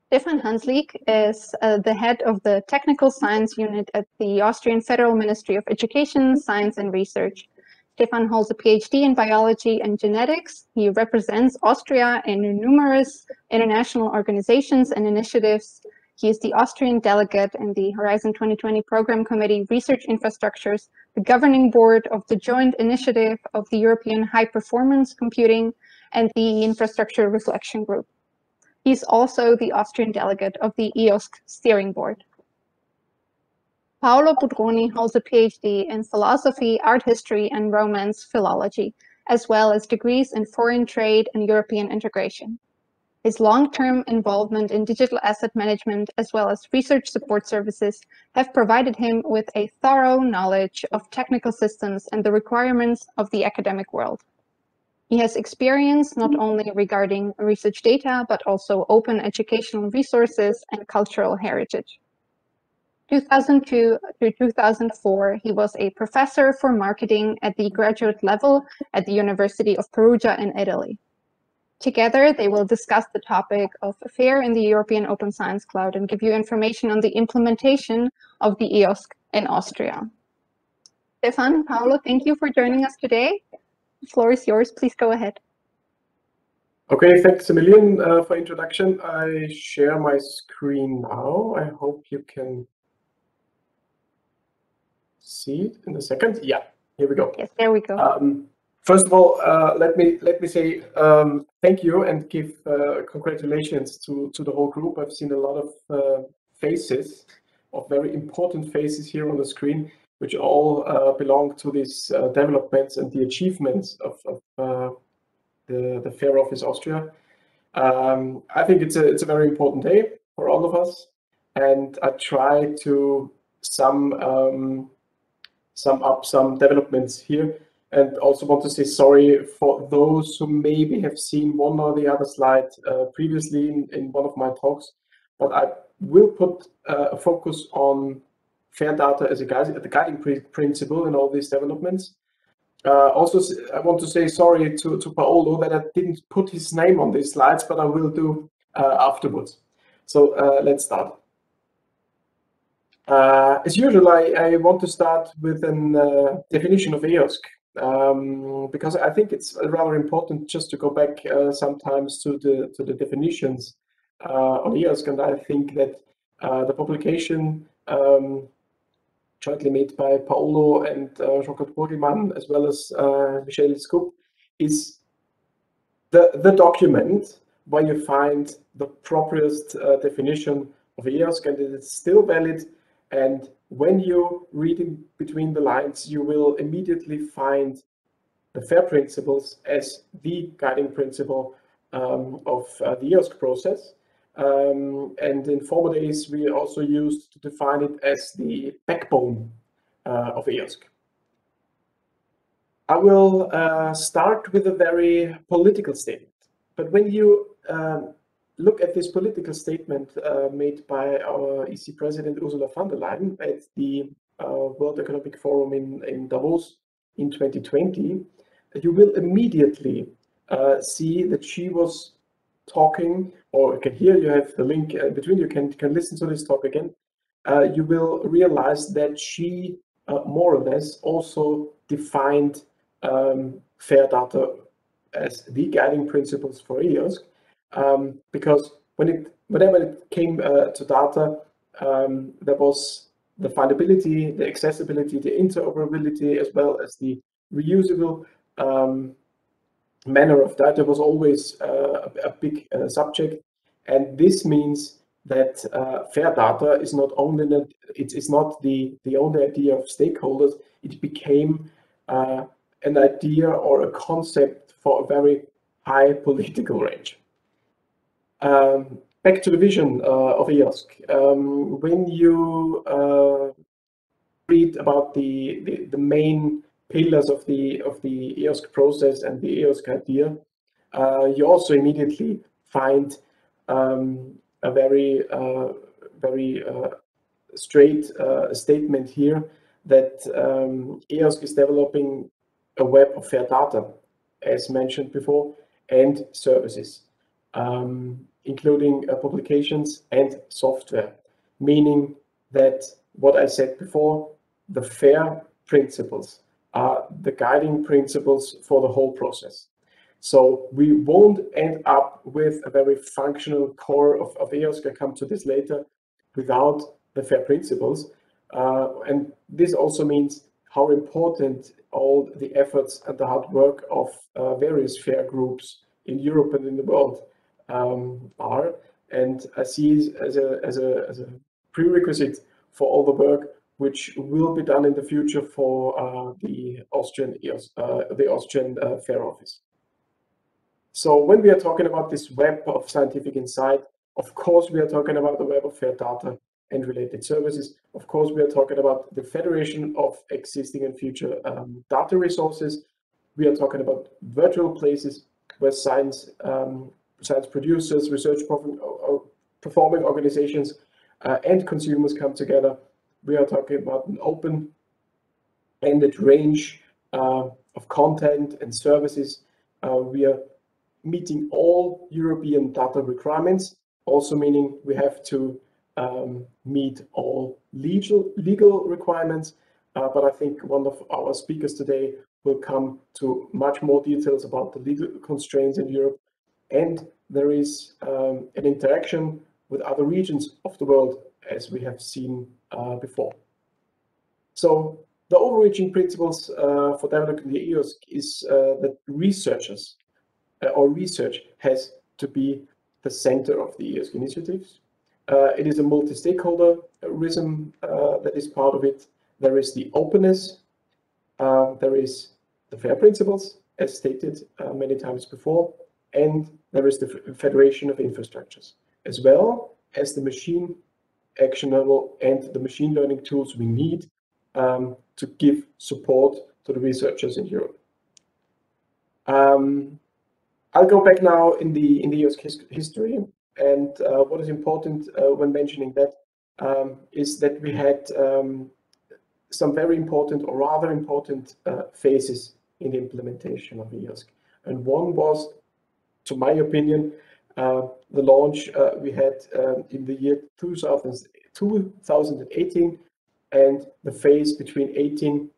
Stefan Hanslik is uh, the head of the Technical Science Unit at the Austrian Federal Ministry of Education, Science and Research. Stefan holds a PhD in biology and genetics. He represents Austria in numerous international organizations and initiatives. He is the Austrian delegate in the Horizon 2020 Program Committee Research Infrastructures, the governing board of the Joint Initiative of the European High Performance Computing, and the Infrastructure Reflection Group. He's also the Austrian delegate of the EOSC steering board. Paolo Budroni holds a PhD in philosophy, art history, and romance philology. as well as degrees in foreign trade and European integration. His long-term involvement in digital asset management as well as research support services have provided him with a thorough knowledge of technical systems and the requirements of the academic world. He has experience not only regarding research data, but also open educational resources and cultural heritage. 2002 to 2004, he was a professor for marketing at the graduate level at the University of Perugia in Italy. Together, they will discuss the topic of FAIR in the European Open Science Cloud and give you information on the implementation of the EOSC in Austria. Stefan, Paolo, thank you for joining us today. The floor is yours. Please go ahead. Okay, thanks a million uh, for introduction. I share my screen now. I hope you can see it in a second. Yeah, here we go. Yes, there we go. Um, First of all, uh, let me let me say um, thank you and give uh, congratulations to to the whole group. I've seen a lot of uh, faces, of very important faces here on the screen, which all uh, belong to these uh, developments and the achievements of, of uh, the the Fair Office Austria. Um, I think it's a it's a very important day for all of us, and I try to sum um, sum up some developments here and also want to say sorry for those who maybe have seen one or the other slide uh, previously in, in one of my talks, but I will put uh, a focus on fair data as a guiding principle in all these developments. Uh, also, I want to say sorry to, to Paolo that I didn't put his name on these slides, but I will do uh, afterwards. So uh, let's start. Uh, as usual, I, I, want to start with a definition of EOSC um, because I think it's rather important just to go back uh, sometimes to the to the definitions uh, on EOSC, and I think that uh, the publication um, jointly made by Paolo and uh, Jean-Claude Burgelman, as well as uh, Michel Schouppe, is the, the document where you find the properest uh, definition of EOSC, and it is still valid and when you read in between the lines, you will immediately find the FAIR principles as the guiding principle um, of uh, the EOSC process. Um, and in former days, we also used to define it as the backbone uh, of EOSC. I will uh, start with a very political statement. But when you um, look at this political statement uh, made by our EC President Ursula von der Leyen at the uh, World Economic Forum in, in Davos in 2020, you will immediately uh, see that she was talking, or can hear you have the link uh, between you can, can listen to this talk again. Uh, you will realize that she uh, more or less also defined um, fair data as the guiding principles for EOSC um, because when it whenever it came uh, to data, um, there was the findability, the accessibility, the interoperability, as well as the reusable um, manner of data was always uh, a, a, big uh, subject. And this means that uh, fair data is not only that it is not the, the only idea of stakeholders, it became uh, an idea or a concept for a very high political range. Um, back to the vision uh, of EOSC. Um, when you uh, read about the, the, the, main pillars of the of the EOSC process and the EOSC idea, uh, you also immediately find um, a very uh, very uh, straight uh, statement here that um, EOSC is developing a web of fair data, as mentioned before, and services um, including uh, publications and software, meaning that what I said before, the FAIR principles are the guiding principles for the whole process. So we won't end up with a very functional core of, EOSC, I'll come to this later, without the FAIR principles. Uh, and this also means how important all the efforts and the hard work of uh, various FAIR groups in Europe and in the world um, are. And I see as a, as, a, as a prerequisite for all the work which will be done in the future for uh, the Austrian uh, the Austrian uh, Fair Office. So when we are talking about this web of scientific insight, of course we are talking about the web of fair data and related services. Of course, we are talking about the federation of existing and future um, data resources. We are talking about virtual places where science um, science producers, research performing organizations, uh, and consumers come together we are talking about an open-ended range uh, of content and services. Uh, we are meeting all European data requirements, also meaning we have to um, meet all legal, legal requirements. Uh, but I think one of our speakers today will come to much more details about the legal constraints in Europe. And there is um, an interaction with other regions of the world, as we have seen uh, before. So the overreaching principles uh, for developing the EOSC is uh, that researchers uh, or research has to be the center of the EOSC initiatives. Uh, it is a multi-stakeholderism uh, that is part of it. There is the openness. There is the FAIR principles, as stated many times before. And there is the Federation of Infrastructures, as well as the machine actionable and the machine learning tools we need um, to give support to the researchers in Europe. Um, I'll go back now in the in the his history, and uh, what is important uh, when mentioning that um, is that we had um, some very important or rather important uh, phases in the implementation of EOSC. And one was, to my opinion, uh, the launch uh, we had um, in the year 2000, 2018 and the phase between 18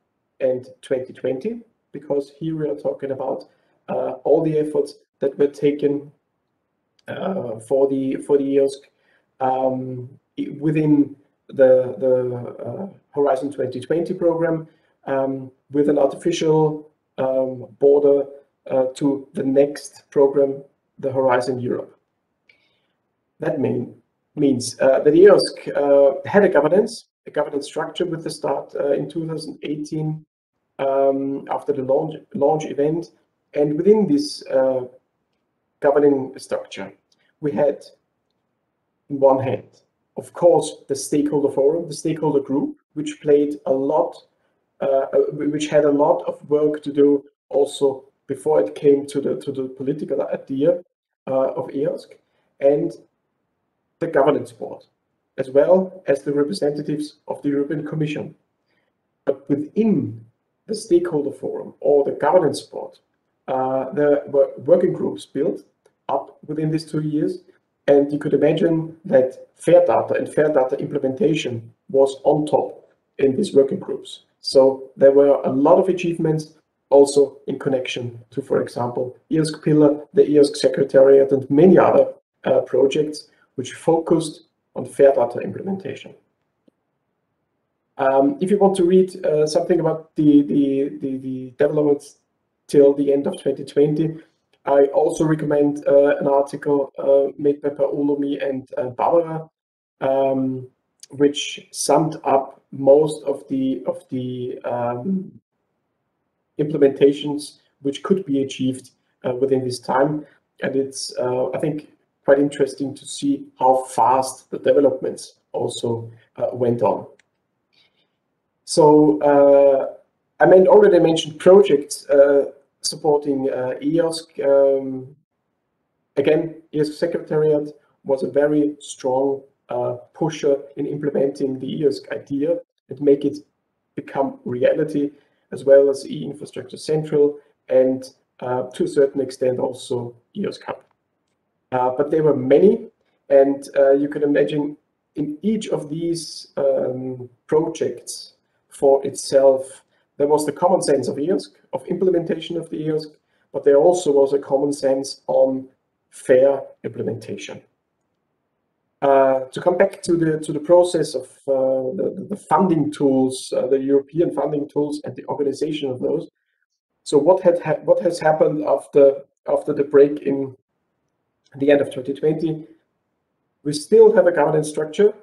and 2020, because here we are talking about uh, all the efforts that were taken for the for the EOSC um, within the the uh, Horizon 2020 program um, with an artificial um, border uh, to the next program, the Horizon Europe. That mean, means uh, that EOSC uh, had a governance a governance structure with the start uh, in 2018 um, after the launch, launch event. And within this uh, governing structure, we had, in one hand, of course, the stakeholder forum, the stakeholder group, which played a lot, uh which had a lot of work to do also before it came to the to the political idea uh, of EOSC, and the governance board, as well as the representatives of the European Commission. But within the stakeholder forum or the governance board, uh, there were working groups built up within these two years. And you could imagine that fair data and fair data implementation was on top in these working groups. So there were a lot of achievements also in connection to, for example, EOSC Pillar, the EOSC Secretariat, and many other uh, projects which focused on fair data implementation. Um, if you want to read uh, something about the, the, the, the, developments till the end of 2020, I also recommend uh, an article uh, made by Paolo, me, and uh, Barbara, um, which summed up most of the of the um, implementations which could be achieved uh, within this time. And it's, uh, I think, quite interesting to see how fast the developments also uh, went on. So uh, I mean, already mentioned projects uh, supporting uh, EOSC. Um, again, EOSC Secretariat was a very strong uh, pusher in implementing the EOSC idea and make it become reality, as well as e-infrastructure central and uh, to a certain extent also EOSC Hub. Uh, but there were many, and uh, you can imagine in each of these um, projects for itself, there was the common sense of EOSC, of implementation of the EOSC, but there also was a common sense on fair implementation. Uh, to come back to the to the process of uh, the, the, funding tools, uh, the European funding tools, and the organization of those. So what had ha what has happened after after the break in the end of 2020, we still have a governance structure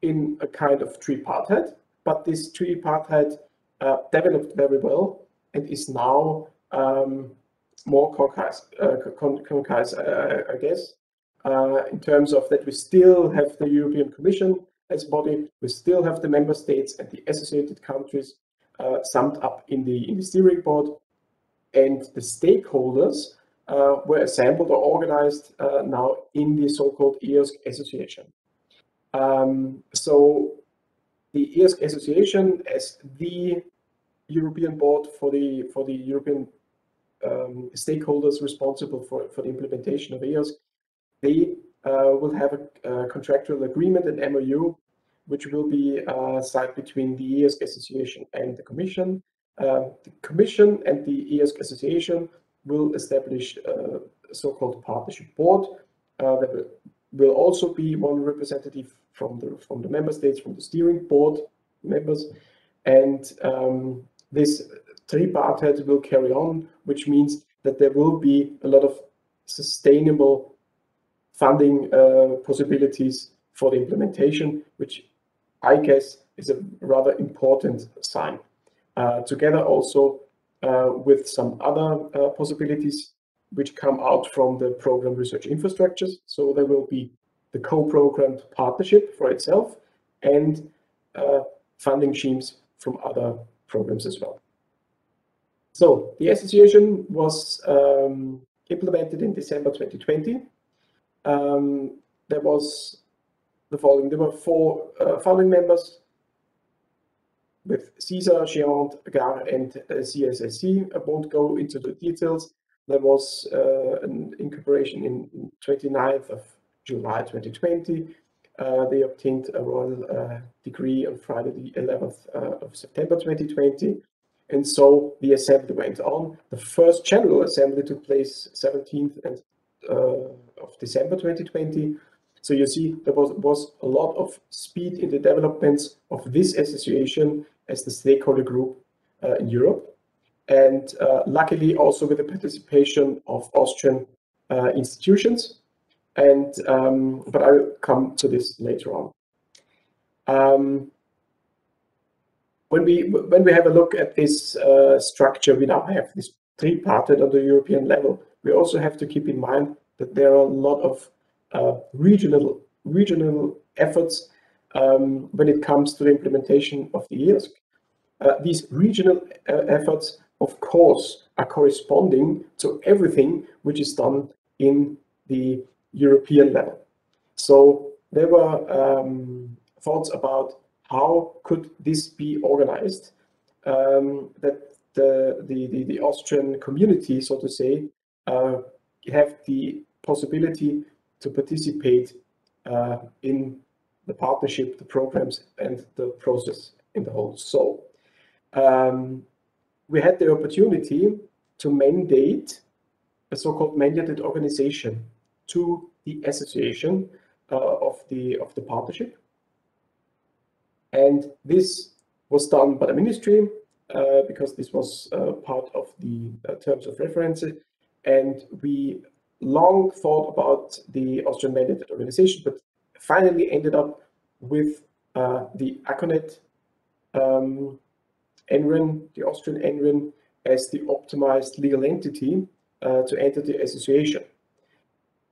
in a kind of tripartite, but this tripartite uh, developed very well and is now um, more concise, uh, concise I guess, uh, in terms of that we still have the European Commission as body, we still have the member states and the associated countries uh, summed up in the, in the steering board, and the stakeholders uh, were assembled or organized uh, now in the so-called EOSC association. Um, so the EOSC association as the European board for the for the European um, stakeholders responsible for, for the implementation of EOSC, they uh, will have a, a, contractual agreement, an MOU, which will be uh, signed between the EOSC Association and the Commission. Uh, the Commission and the EOSC Association will establish a so-called partnership board. Will, will also be one representative from the from the member states, from the steering board members, and um, this tripartite will carry on, which means that there will be a lot of sustainable funding uh, possibilities for the implementation, which I guess is a rather important sign. Uh, together also uh, with some other possibilities which come out from the program research infrastructures. So there will be the co-programmed partnership for itself and uh, funding schemes from other programs as well. So the association was um, implemented in December 2020. Um, there was the following, there were four uh, founding members with CESAER, GÉANT, GARR, and uh, CSSC. I won't go into the details. There was uh, an incorporation in 29th of July 2020. Uh, they obtained a royal uh, degree on Friday, the 11th uh, of September 2020. And so the assembly went on. The first general assembly took place 17th and, uh, of December 2020. So you see there was, was a lot of speed in the developments of this association as the stakeholder group uh, in Europe. And uh, luckily also with the participation of Austrian uh, institutions. And um, but I'll come to this later on. Um, when we when we have a look at this uh, structure, we now have this three-parted on the European level. We also have to keep in mind that there are a lot of uh, regional regional efforts um, when it comes to the implementation of the EOSC. Uh, these regional uh, efforts, of course, are corresponding to everything which is done in the European level. So there were um, thoughts about how could this be organized um, that the, the, the, the, Austrian community, so to say, uh, have the possibility to participate uh, in the partnership, the programs, and the process in the whole. So um, we had the opportunity to mandate a so-called mandated organization to the association uh, of the of the partnership and this was done by the ministry uh, because this was uh, part of the uh, terms of reference. And we long thought about the Austrian mandated organization, but finally ended up with uh, the ACOnet um, NREN, the Austrian NREN, as the optimized legal entity uh, to enter the association.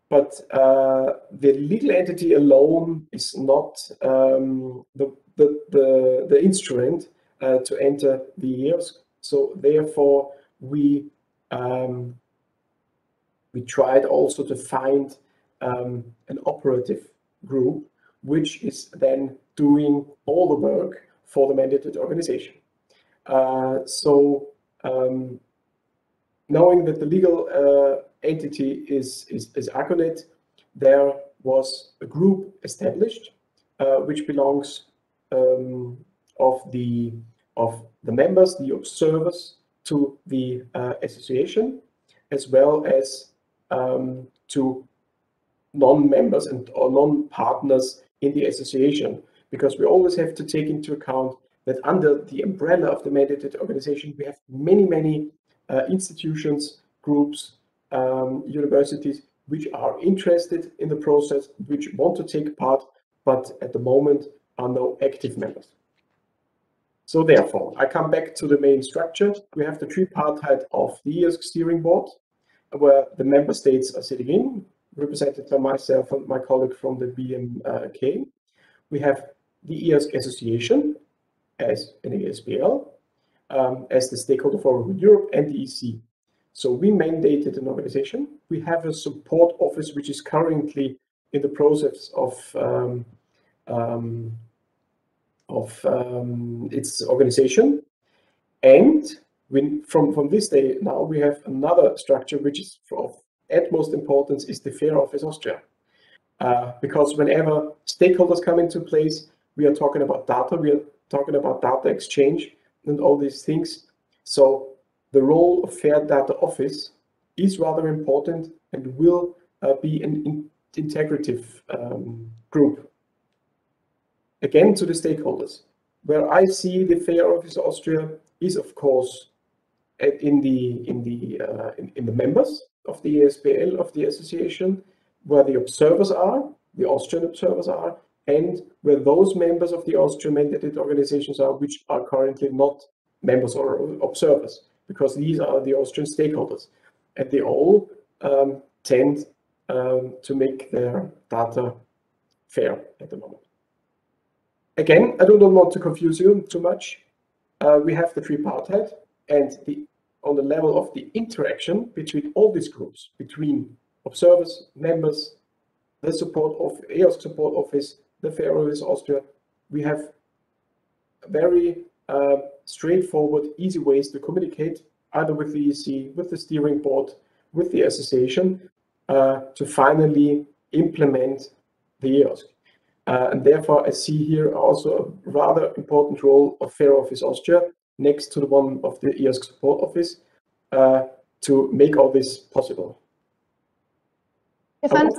But uh, the legal entity alone is not um, the the, the, the instrument uh, to enter the years. So therefore, we um, we tried also to find um, an operative group which is then doing all the work for the mandated organization. Uh, so um, knowing that the legal uh, entity is, is, is ACOnet, there was a group established uh, which belongs um, of the of the members, the observers to the uh, association, as well as um, to non-members and or non-partners in the association, because we always have to take into account that under the umbrella of the mandated organization, we have many, many uh, institutions, groups, um, universities, which are interested in the process, which want to take part, but at the moment are no active members. So therefore, I come back to the main structure. We have the tripartite of the EOSC steering board, where the member states are sitting in, represented by myself and my colleague from the BMK. We have the EOSC Association as an ASBL, um, as the stakeholder forum in Europe and the EC. So we mandated an organization. We have a support office which is currently in the process of um, um, of um, its organization. And we, from, from this day now, we have another structure which is of utmost importance is the FAIR Office Austria. Uh, because whenever stakeholders come into place, we are talking about data, we are talking about data exchange and all these things. So the role of FAIR Data Office is rather important and will uh, be an in integrative um, group again to the stakeholders. Where I see the Fair Office Austria is, of course, in the in the uh, in, in, the members of the ASBL of the association, where the observers are, the Austrian observers are, and where those members of the Austrian mandated organizations are, which are currently not members or observers, because these are the Austrian stakeholders, and they all um, tend um, to make their data fair at the moment. Again, I do not want to confuse you too much. Uh, we have the tripartite and the on the level of the interaction between all these groups, between observers, members, the support of EOSC support office, the Fair Office Austria, we have very uh, straightforward, easy ways to communicate either with the EC, with the steering board, with the association, uh, to finally implement the EOSC. Uh, and therefore, I see here also a rather important role of Fair Office Austria next to the one of the EOSC support office uh, to make all this possible. Stefan,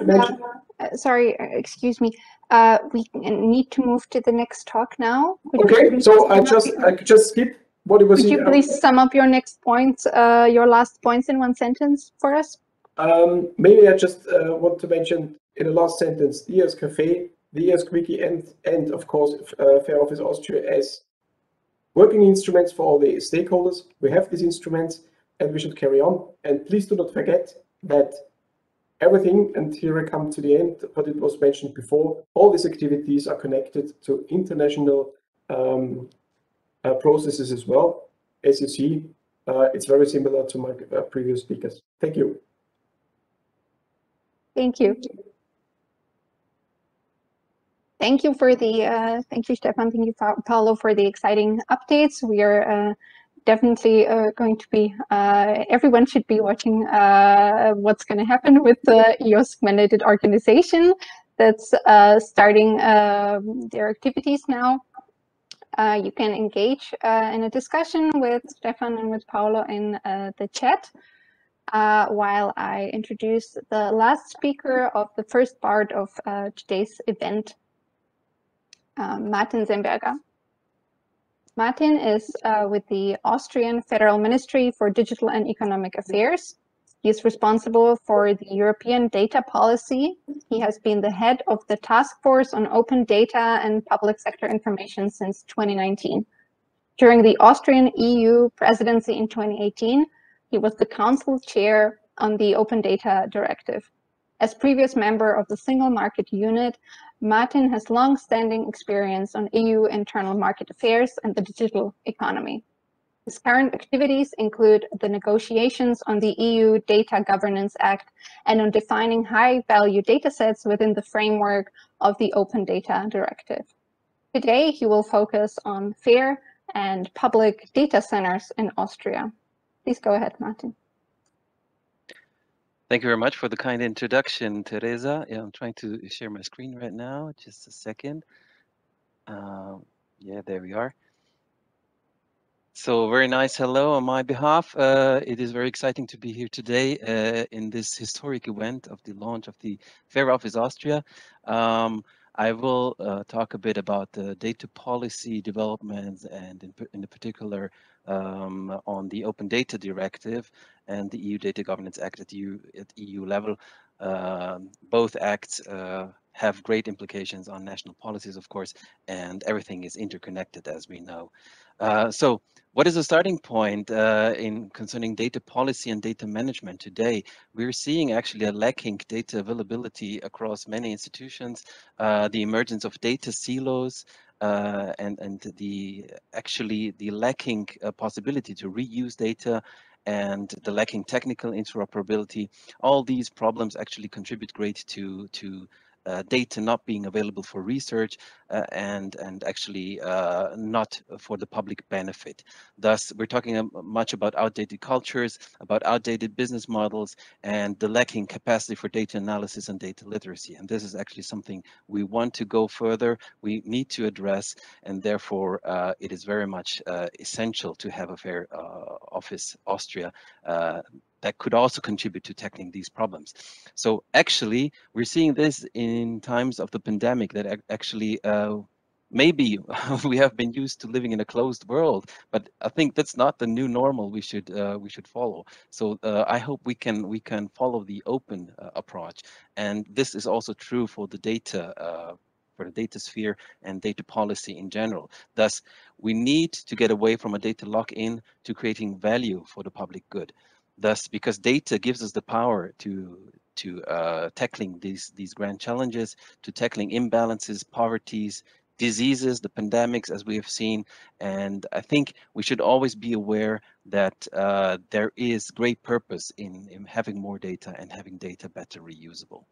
uh, sorry, uh, excuse me. Uh, we need to move to the next talk now. Could okay, so I just I could just skip what it was. Could you please sum up your next points, uh, your last points in one sentence for us? Um, maybe I just uh, want to mention in the last sentence, the EOSC Cafe the EOSC Wiki and, and of course, uh, Fair Office Austria as working instruments for all the stakeholders. We have these instruments and we should carry on. And please do not forget that everything, and here I come to the end, but it was mentioned before, all these activities are connected to international um, uh, processes as well. As you see, uh, it's very similar to my uh, previous speakers. Thank you. Thank you. Thank you for the, uh, thank you, Stefan. Thank you, Paolo, for the exciting updates. We are uh, definitely uh, going to be, uh, everyone should be watching uh, what's going to happen with the EOSC mandated organization that's uh, starting um, their activities now. you can engage in a discussion with Stefan and with Paolo in the chat. while I introduce the last speaker of the first part of today's event, um, Martin Semberger. Martin is uh, with the Austrian Federal Ministry for Digital and Economic Affairs. He is responsible for the European data policy. He has been the head of the task force on open data and public sector information since 2019. During the Austrian EU presidency in 2018, he was the council chair on the Open Data Directive. As previous member of the Single Market Unit, Martin has long-standing experience on EU internal market affairs and the digital economy. His current activities include the negotiations on the EU Data Governance Act and on defining high-value datasets within the framework of the Open Data Directive. Today, he will focus on fair and public data centers in Austria. Please go ahead, Martin. Thank you very much for the kind introduction, Tereza. Yeah, I'm trying to share my screen right now. Just a second. Uh, yeah, there we are. So very nice hello on my behalf. Uh, it is very exciting to be here today uh, in this historic event of the launch of the Fair Office Austria. Um, I will uh, talk a bit about the data policy developments and in, in particular um, on the Open Data Directive and the EU Data Governance Act at EU, at EU level. Uh, both acts uh, have great implications on national policies, of course, and everything is interconnected, as we know. Uh, so what is the starting point uh, in concerning data policy and data management today? We're seeing actually a lacking data availability across many institutions, uh, the emergence of data silos, uh, and and the actually the lacking uh, possibility to reuse data and the lacking technical interoperability all these problems actually contribute great to to data not being available for research uh, and and actually uh, not for the public benefit. Thus, we're talking um, much about outdated cultures, about outdated business models, and the lacking capacity for data analysis and data literacy. And this is actually something we want to go further. We need to address, and therefore uh, it is very much uh, essential to have a FAIR uh, office Austria that could also contribute to tackling these problems. So actually, we're seeing this in times of the pandemic that actually uh, maybe we have been used to living in a closed world, but I think that's not the new normal we should uh, we should follow. So uh, I hope we can we can follow the open uh, approach, and this is also true for the data uh, for the data sphere and data policy in general. Thus, we need to get away from a data lock-in to creating value for the public good. Thus, because data gives us the power to to uh, tackling these these grand challenges, to tackling imbalances, poverties, diseases, the pandemics, as we have seen. And I think we should always be aware that uh, there is great purpose in, in having more data and having data better reusable.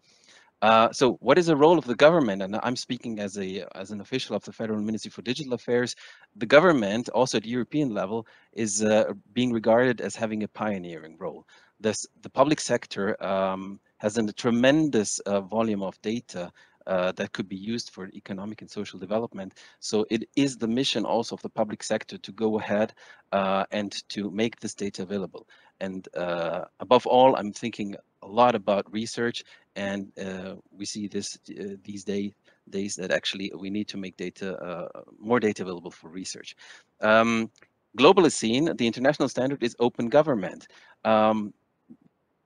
Uh, so what is the role of the government? And I'm speaking as a as an official of the Federal Ministry for Digital Affairs. The government, also at European level, is uh, being regarded as having a pioneering role. This, the public sector um, has a tremendous uh, volume of data uh, that could be used for economic and social development. So it is the mission also of the public sector to go ahead uh, and to make this data available. And uh, above all, I'm thinking a lot about research, and uh, we see this uh, these day, days that actually we need to make data uh, more data available for research. Um, globally seen, the international standard is open government. Um,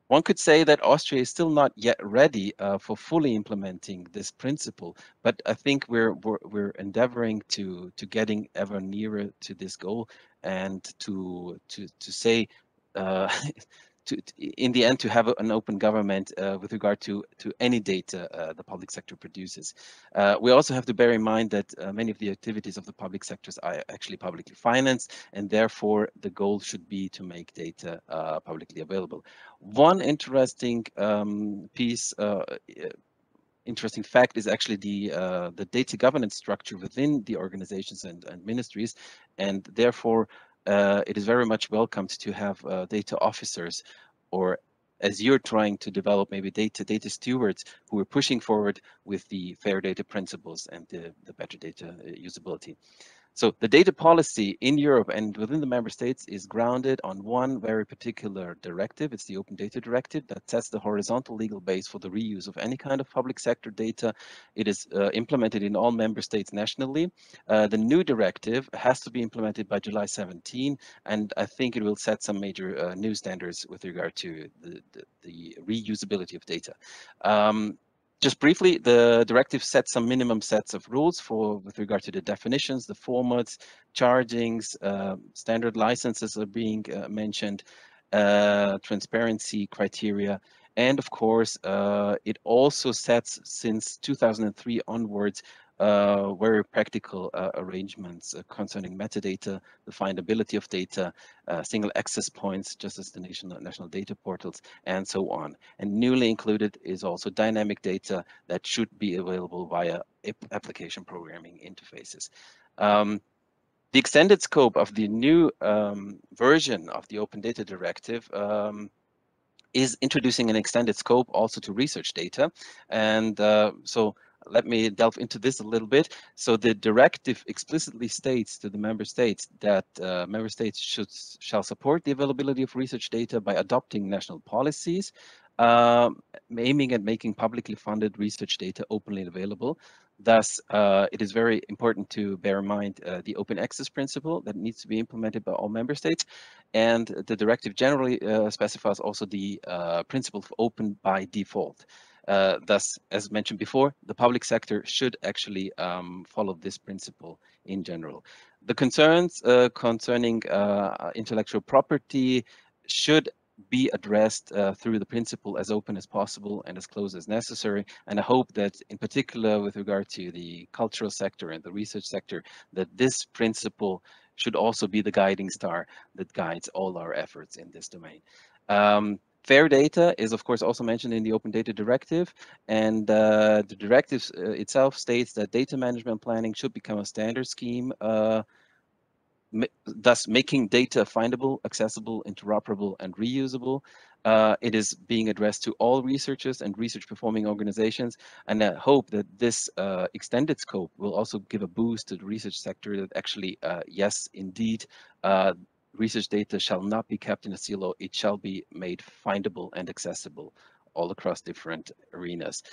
one could say that Austria is still not yet ready uh, for fully implementing this principle, but I think we're, we're, we're endeavoring to to getting ever nearer to this goal and to to to say uh, to, in the end to have an open government uh, with regard to to any data uh, the public sector produces. Uh, we also have to bear in mind that uh, many of the activities of the public sectors are actually publicly financed, and therefore the goal should be to make data uh, publicly available. One interesting um, piece uh, interesting fact is actually the uh, the data governance structure within the organizations and, and ministries, and therefore uh, it is very much welcomed to have uh, data officers or as you're trying to develop maybe data data stewards who are pushing forward with the fair data principles and the, the better data uh, usability. So the data policy in Europe and within the member states is grounded on one very particular directive. It's the Open Data Directive that sets the horizontal legal base for the reuse of any kind of public sector data. It is uh, implemented in all member states nationally. Uh, the new directive has to be implemented by July 17, and I think it will set some major uh, new standards with regard to the, the, the reusability of data. Um, just briefly, the directive sets some minimum sets of rules for with regard to the definitions, the formats, chargings, uh, standard licenses are being uh, mentioned, uh, transparency criteria, and of course, uh, it also sets since 2003 onwards uh, very practical uh, arrangements uh, concerning metadata, the findability of data, uh, single access points, just as the national, national data portals, and so on. And newly included is also dynamic data that should be available via application programming interfaces. Um, the extended scope of the new um, version of the Open Data Directive um, is introducing an extended scope also to research data. And uh, so let me delve into this a little bit. So the directive explicitly states to the member states that uh, member states should shall support the availability of research data by adopting national policies, um, aiming at making publicly funded research data openly available. Thus, uh, it is very important to bear in mind uh, the open access principle that needs to be implemented by all member states. And the directive generally uh, specifies also the uh, principle of open by default. Uh, thus, as mentioned before, the public sector should actually um, follow this principle in general. The concerns uh, concerning uh, intellectual property should be addressed uh, through the principle as open as possible and as close as necessary. And I hope that in particular with regard to the cultural sector and the research sector, that this principle should also be the guiding star that guides all our efforts in this domain. Um, fair data is of course also mentioned in the open data directive and uh, the directive uh, itself states that data management planning should become a standard scheme uh, thus making data findable, accessible, interoperable, and reusable. Uh, it is being addressed to all researchers and research performing organizations, and I hope that this uh, extended scope will also give a boost to the research sector that actually, uh, yes, indeed, research data shall not be kept in a silo, it shall be made findable and accessible all across different arenas.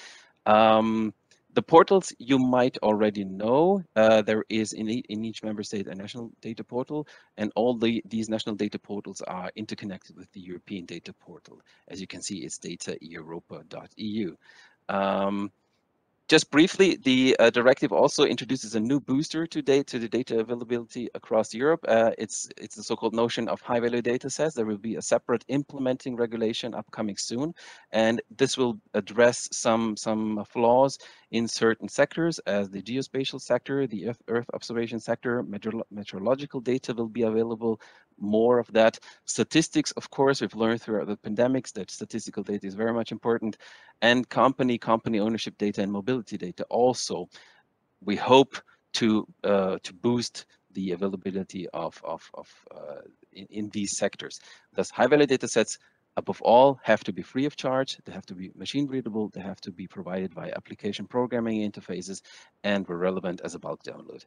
Um, the portals you might already know. Uh, there is in, e in each member state a national data portal, and all the these national data portals are interconnected with the European data portal. As you can see, it's data.europa.eu. Um, just briefly, the uh, directive also introduces a new booster to, to the data availability across Europe. Uh, it's it's the so-called notion of high-value data sets. There will be a separate implementing regulation upcoming soon, and this will address some some flaws in certain sectors, as the geospatial sector, the Earth, observation sector, meteorological data will be available more of that. Statistics, of course, we've learned throughout the pandemics that statistical data is very much important. And company, company ownership data and mobility data also, we hope to uh, to boost the availability of, of, of uh, in, in these sectors. Thus, high-value data sets above all have to be free of charge they have to be machine readable they have to be provided by application programming interfaces and were relevant as a bulk download.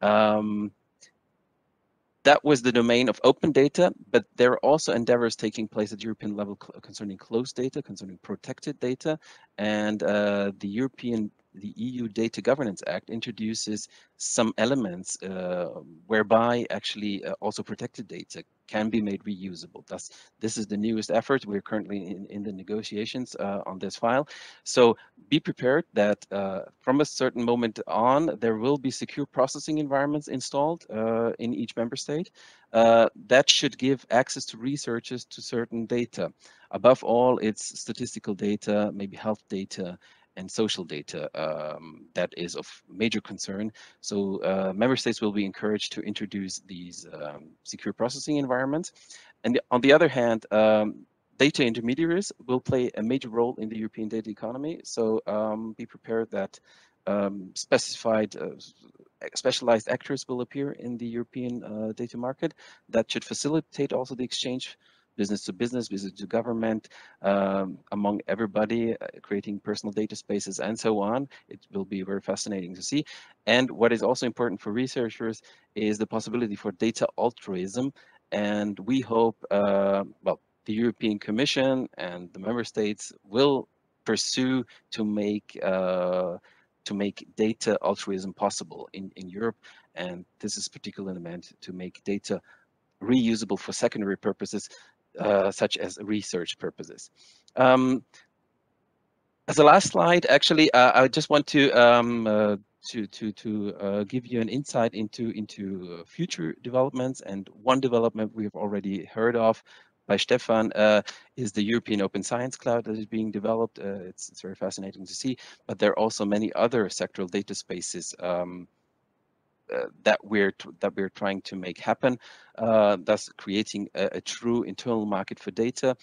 Um, that was the domain of open data, but there are also endeavors taking place at European level concerning closed data, concerning protected data, and uh, the European the EU Data Governance Act introduces some elements uh, whereby actually uh, also protected data can be made reusable. Thus, this is the newest effort. We're currently in, in the negotiations uh, on this file. So be prepared that uh, from a certain moment on, there will be secure processing environments installed uh, in each member state. Uh, that should give access to researchers to certain data. Above all, it's statistical data, maybe health data, and social data um, that is of major concern. So uh, member states will be encouraged to introduce these um, secure processing environments. And on the other hand, um, data intermediaries will play a major role in the European data economy. So um, be prepared that um, specified uh, specialized actors will appear in the European uh, data market that should facilitate also the exchange business to business, business to government, um, among everybody, uh, creating personal data spaces and so on. It will be very fascinating to see. And what is also important for researchers is the possibility for data altruism. And we hope, uh, well, the European Commission and the member states will pursue to make uh, to make data altruism possible in, in Europe. And this is particularly meant to make data reusable for secondary purposes uh, such as research purposes. Um, as a last slide, actually, uh, I just want to um, uh, to to to uh, give you an insight into into uh, future developments. And one development we've already heard of by Stefan uh, is the European Open Science Cloud that is being developed. it's it's very fascinating to see. But there are also many other sectoral data spaces. Um, that we're that we're trying to make happen, uh, thus creating a, a, true internal market for data.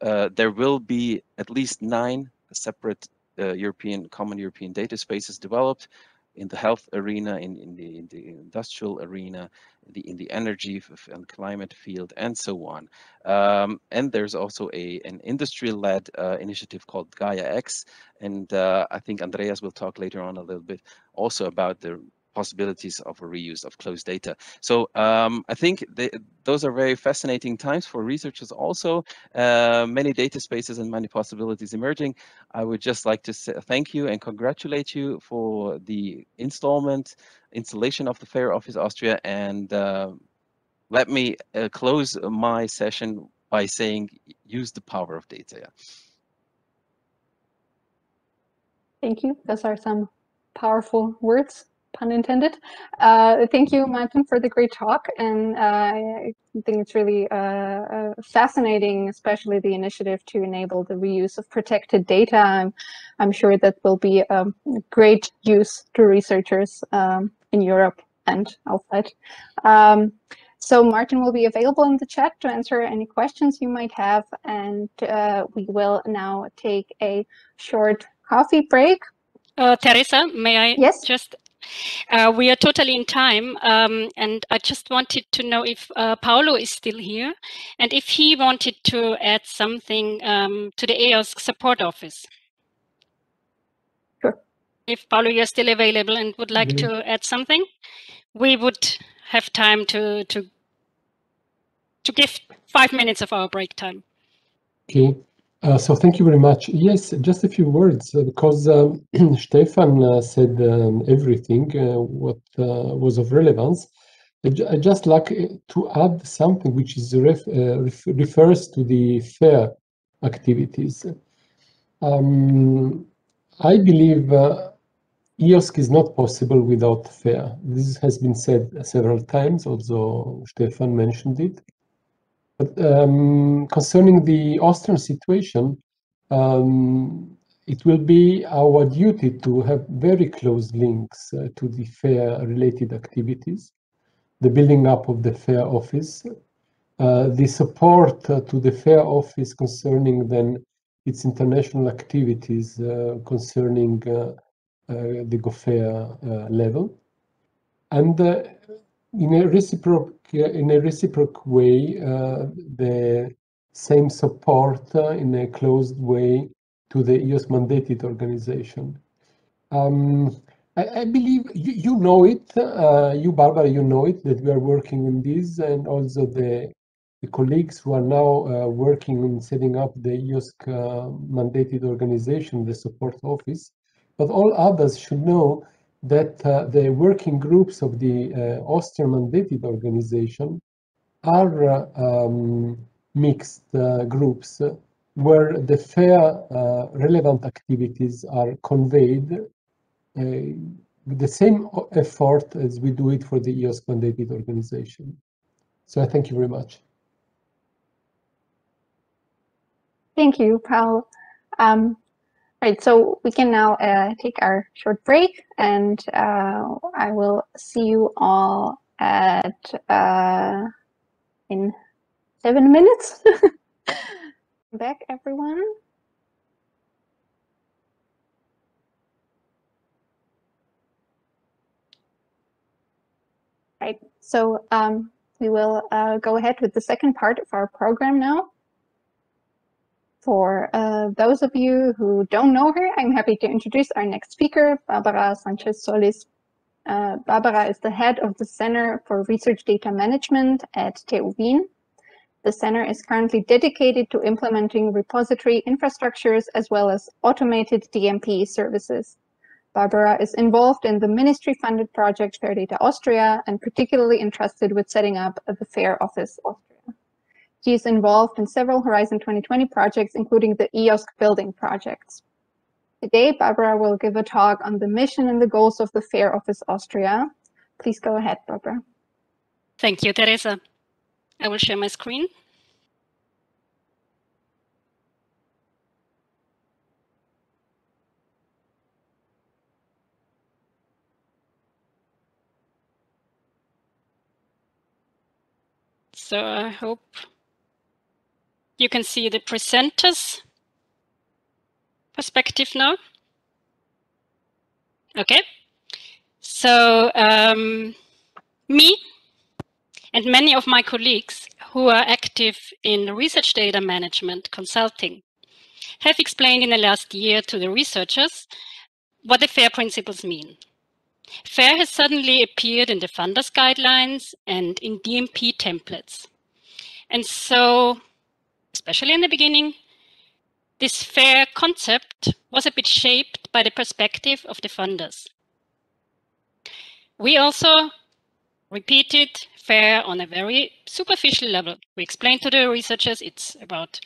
Uh, there will be at least nine separate European common European data spaces developed in the health arena, in, in, the, in the industrial arena, the, in the energy and climate field, and so on. Um, and there's also a an industry-led uh, initiative called Gaia X, and uh, I think Andreas will talk later on a little bit also about the possibilities of a reuse of closed data. So um, I think they, those are very fascinating times for researchers also. Uh, many data spaces and many possibilities emerging. I would just like to say thank you and congratulate you for the installment, installation of the FAIR Office Austria. And uh, let me uh, close my session by saying use the power of data. Thank you. Those are some powerful words, pun intended. Uh, thank you, Martin, for the great talk. And uh, I think it's really uh, uh, fascinating, especially the initiative to enable the reuse of protected data. I'm, I'm sure that will be a great use to researchers um, in Europe and outside. Um, so Martin will be available in the chat to answer any questions you might have. And uh, we will now take a short coffee break. Uh, Tereza, may I yes. just uh, we are totally in time, um, and I just wanted to know if uh, Paolo is still here, and if he wanted to add something um, to the EOSC support office. Sure. If Paolo, you're still available and would like Mhm. to add something, we would have time to to to give five minutes of our break time. Okay, uh, so thank you very much. Yes, just a few words uh, because um, Stefan uh, said um, everything uh, what uh, was of relevance. I ju- just like uh, to add something which is ref, ref, refers to the fair activities. Um, I believe EOSC is not possible without fair. This has been said several times. Also, Stefan mentioned it. But um, concerning the Austrian situation, um, it will be our duty to have very close links uh, to the fair related activities, the building up of the fair office, uh, the support uh, to the fair office concerning then its international activities uh, concerning uh, uh, the GO FAIR level. And in a reciproc in a reciproc way, uh, the same support uh, in a closed way to the EOSC mandated organization. Um, I, I believe you, you know it, uh, you Barbara, you know it that we are working on this, and also the the colleagues who are now uh, working on setting up the EOSC uh, mandated organization, the support office. But all others should know that uh, the working groups of the uh, Austrian mandated organization are uh, um, mixed uh, groups where the fair uh, relevant activities are conveyed uh, with the same effort as we do it for the EOSC mandated organization. So I thank you very much. Thank you, Paul. Um, right, so we can now uh, take our short break, and uh, I will see you all at uh, in seven minutes. Back, everyone. Right, so um, we will uh, go ahead with the second part of our program now. For uh, those of you who don't know her, I'm happy to introduce our next speaker, Barbara Sánchez Solis. Uh, Barbara is the head of the Center for Research Data Management at TU Wien. The center is currently dedicated to implementing repository infrastructures as well as automated DMP services. Barbara is involved in the ministry-funded project Fair Data Austria and particularly entrusted with setting up the Fair Office Austria. She is involved in several Horizon 2020 projects, including the EOSC building projects. Today, Barbara will give a talk on the mission and the goals of the Fair Office Austria. Please go ahead, Barbara. Thank you, Tereza. I will share my screen. So I hope you can see the presenters perspective now. Okay. So um, me and many of my colleagues who are active in research data management consulting have explained in the last year to the researchers what the FAIR principles mean. FAIR has suddenly appeared in the funders guidelines and in DMP templates. And so, especially in the beginning, this FAIR concept was a bit shaped by the perspective of the funders. We also repeated FAIR on a very superficial level. We explained to the researchers it's about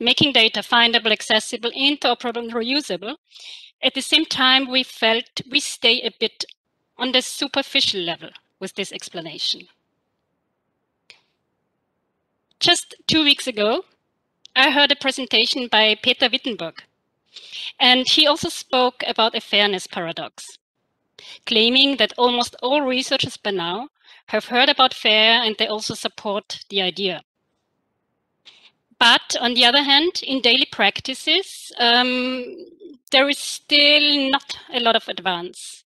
making data findable, accessible, interoperable, and reusable. at the same time, we felt we stay a bit on the superficial level with this explanation. Just two weeks ago, I heard a presentation by Peter Wittenburg, and he also spoke about a fairness paradox, claiming that almost all researchers by now have heard about FAIR and they also support the idea. But on the other hand, in daily practices, um, there is still not a lot of advance.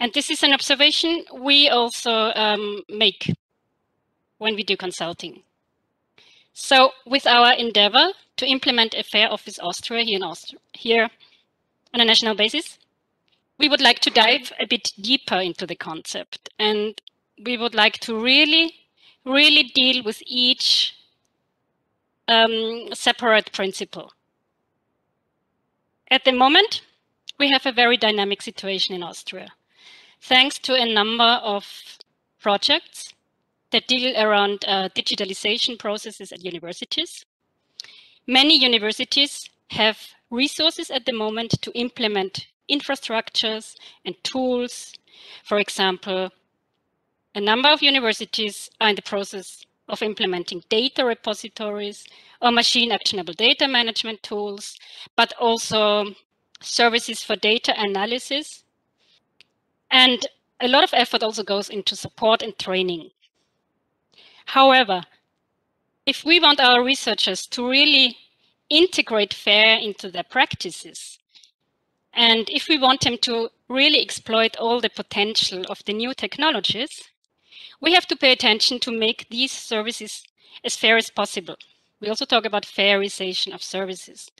And this is an observation we also um, make when we do consulting. So with our endeavor to implement a FAIR Office Austria here, Austria, here on a national basis, we would like to dive a bit deeper into the concept. And we would like to really, really deal with each um, separate principle. At the moment, we have a very dynamic situation in Austria, thanks to a number of projects that deal around uh, digitalization processes at universities. Many universities have resources at the moment to implement infrastructures and tools. For example, a number of universities are in the process of implementing data repositories or machine actionable data management tools, but also services for data analysis. And a lot of effort also goes into support and training. However, if we want our researchers to really integrate FAIR into their practices, and if we want them to really exploit all the potential of the new technologies, we have to pay attention to make these services as fair as possible. We also talk about fairization of services.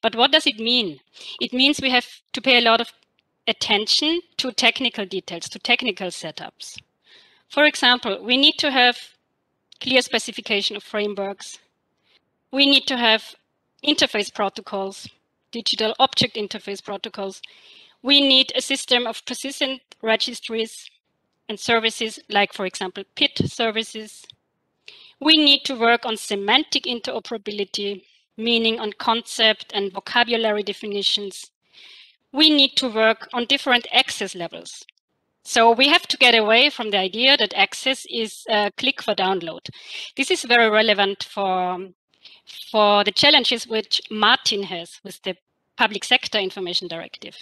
But what does it mean? It means we have to pay a lot of attention to technical details, to technical setups. For example, we need to have clear specification of frameworks. We need to have interface protocols, digital object interface protocols. We need a system of persistent registries and services like, for example, PIT services. We need to work on semantic interoperability, meaning on concept and vocabulary definitions. We need to work on different access levels. So we have to get away from the idea that access is a click for download. This is very relevant for, for the challenges which Martin has with the Public Sector Information Directive.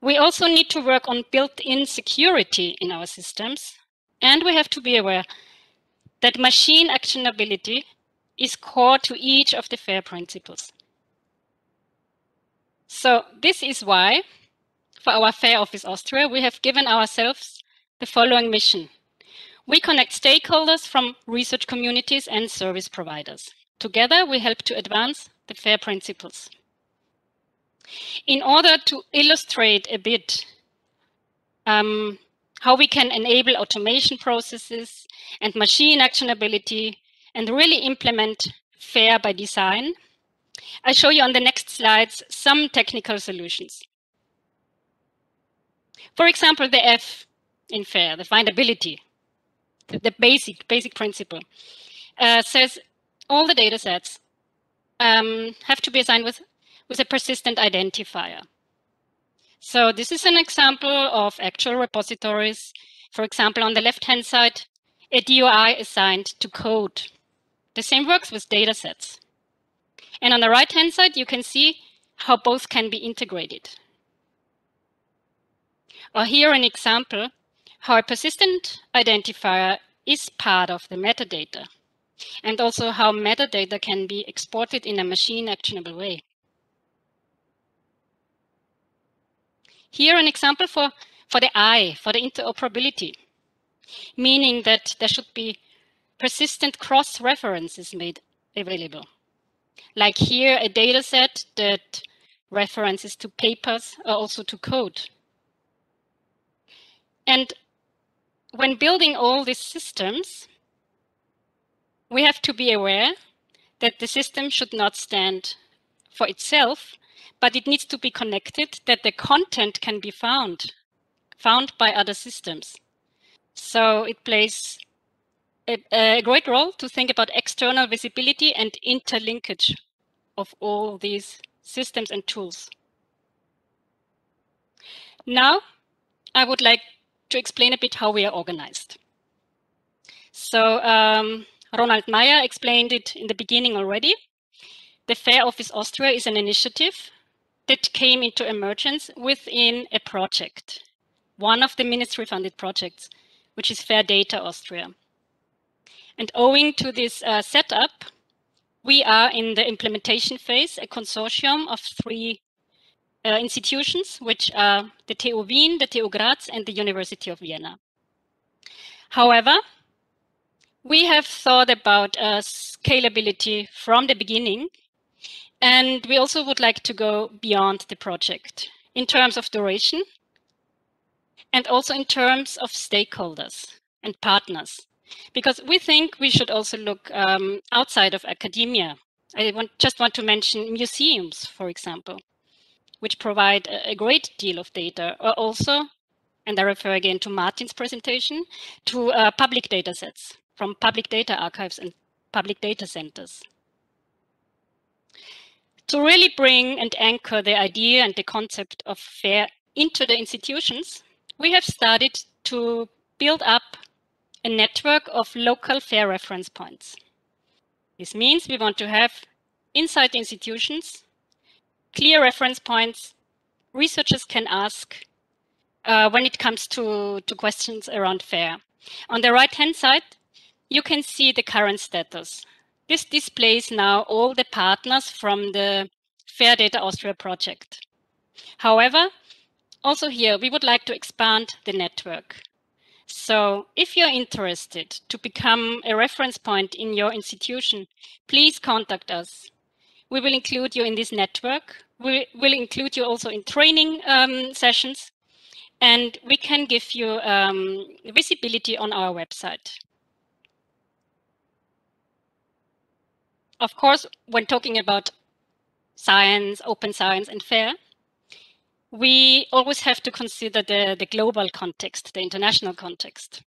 We also need to work on built-in security in our systems, and we have to be aware that machine actionability is core to each of the FAIR principles. So this is why for our FAIR Office Austria, we have given ourselves the following mission. We connect stakeholders from research communities and service providers. Together, we help to advance the FAIR principles. In order to illustrate a bit um, how we can enable automation processes and machine actionability and really implement FAIR by design, I show you on the next slides some technical solutions. For example, the F in FAIR, the findability, the, basic basic principle, uh, says all the data sets um, have to be assigned with, with a persistent identifier. So this is an example of actual repositories. For example, on the left-hand side, a DOI assigned to code. The same works with data sets. And on the right-hand side, you can see how both can be integrated. Or here an example how a persistent identifier is part of the metadata and also how metadata can be exported in a machine actionable way. Here an example for, for the I, for the interoperability, meaning that there should be persistent cross-references made available. Like here, a data set that references to papers or also to code. And when building all these systems, we have to be aware that the system should not stand for itself, but it needs to be connected that the content can be found, found by other systems. So it plays a, a great role to think about external visibility and interlinkage of all these systems, and tools. Now, I would like to explain a bit how we are organized. So um, Ronald Maier explained it in the beginning already. The Fair Office Austria is an initiative that came into emergence within a project, one of the ministry funded projects, which is Fair Data Austria. And owing to this uh, setup, we are in the implementation phase, a consortium of three uh, institutions, which are the TU Wien, the TU Graz, and the University of Vienna. However, we have thought about uh, scalability from the beginning, and we also would like to go beyond the project in terms of duration and also in terms of stakeholders and partners, because we think we should also look um, outside of academia. I want, just want to mention museums, for example, which provide a, great deal of data, or also, and I refer again to Martin's presentation, to uh, public data sets from public data archives and public data centers. To really bring and anchor the idea and the concept of FAIR into the institutions, we have started to build up a network of local FAIR reference points. This means we want to have inside the institutions clear reference points researchers can ask uh, when it comes to, to questions around FAIR. On the right-hand side, you can see the current status. This displays now all the partners from the Fair Data Austria project. However, also here, we would like to expand the network. So if you're interested to become a reference point in your institution, please contact us. We will include you in this network. We will include you also in training um, sessions, and we can give you um, visibility on our website. Of course, when talking about science, open science, and fair, we always have to consider the, the global context, the international context.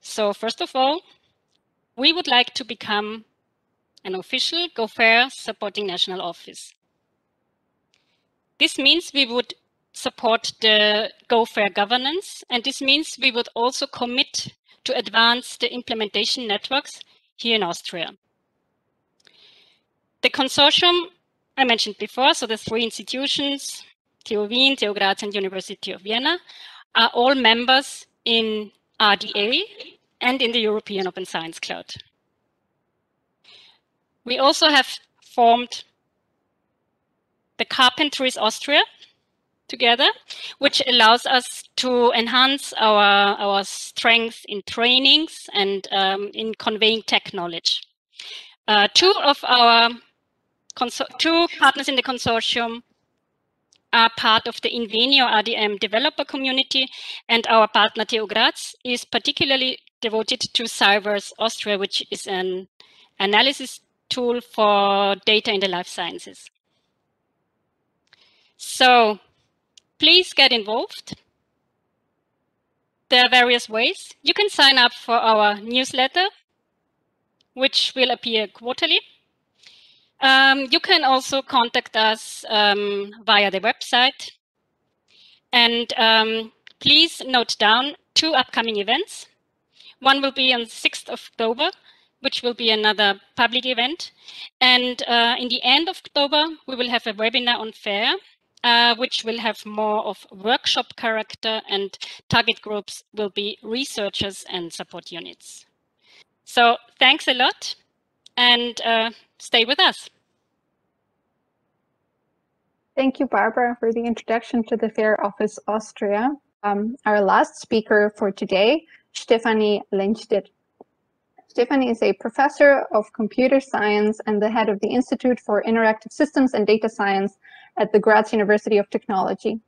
So first of all, we would like to become an official GO FAIR supporting national office. This means we would support the GO FAIR governance, and this means we would also commit to advance the implementation networks here in Austria. The consortium I mentioned before, so the three institutions, TU Wien, TU Graz, and University of Vienna, are all members in RDA and in the European Open Science Cloud. We also have formed the Carpentries Austria together, which allows us to enhance our, our strength in trainings and um, in conveying tech knowledge. Uh, two of our two partners in the consortium are part of the Invenio RDM developer community, and our partner TU Graz is particularly devoted to Cyverse Austria, which is an analysis tool for data in the life sciences. So please get involved. There are various ways. You can sign up for our newsletter, which will appear quarterly. Um, you can also contact us um, via the website. And um, please note down two upcoming events. One will be on 6th of October, which will be another public event. And uh, in the end of October, we will have a webinar on FAIR, uh, which will have more of workshop character and target groups will be researchers and support units. So thanks a lot and uh, stay with us. Thank you, Barbara, for the introduction to the Fair Office Austria. Um, our last speaker for today, Stefanie Lindstaedt. Stefanie is a professor of computer science and the head of the Institute for Interactive Systems and Data Science at the Graz University of Technology.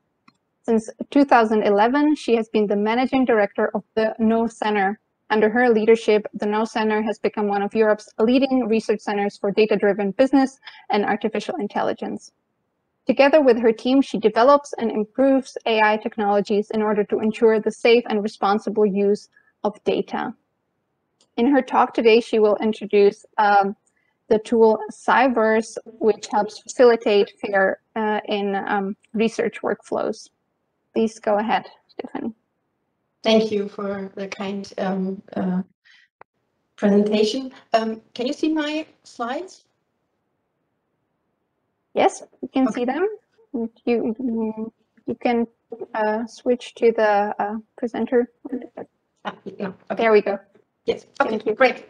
Since 2011, she has been the managing director of the Know-Center. Under her leadership, the Know-Center has become one of Europe's leading research centers for data-driven business and artificial intelligence. Together with her team, she develops and improves AI technologies in order to ensure the safe and responsible use of data. In her talk today, she will introduce um, the tool Cyverse, which helps facilitate FAIR uh, in um, research workflows. Please go ahead, Stephanie. Thank you for the kind um, uh, presentation. Um, can you see my slides? Yes, you can Okay. see them. You, you, can uh, switch to the uh, presenter. Ah, no, okay. There we go. Yes, okay, Thank you. great.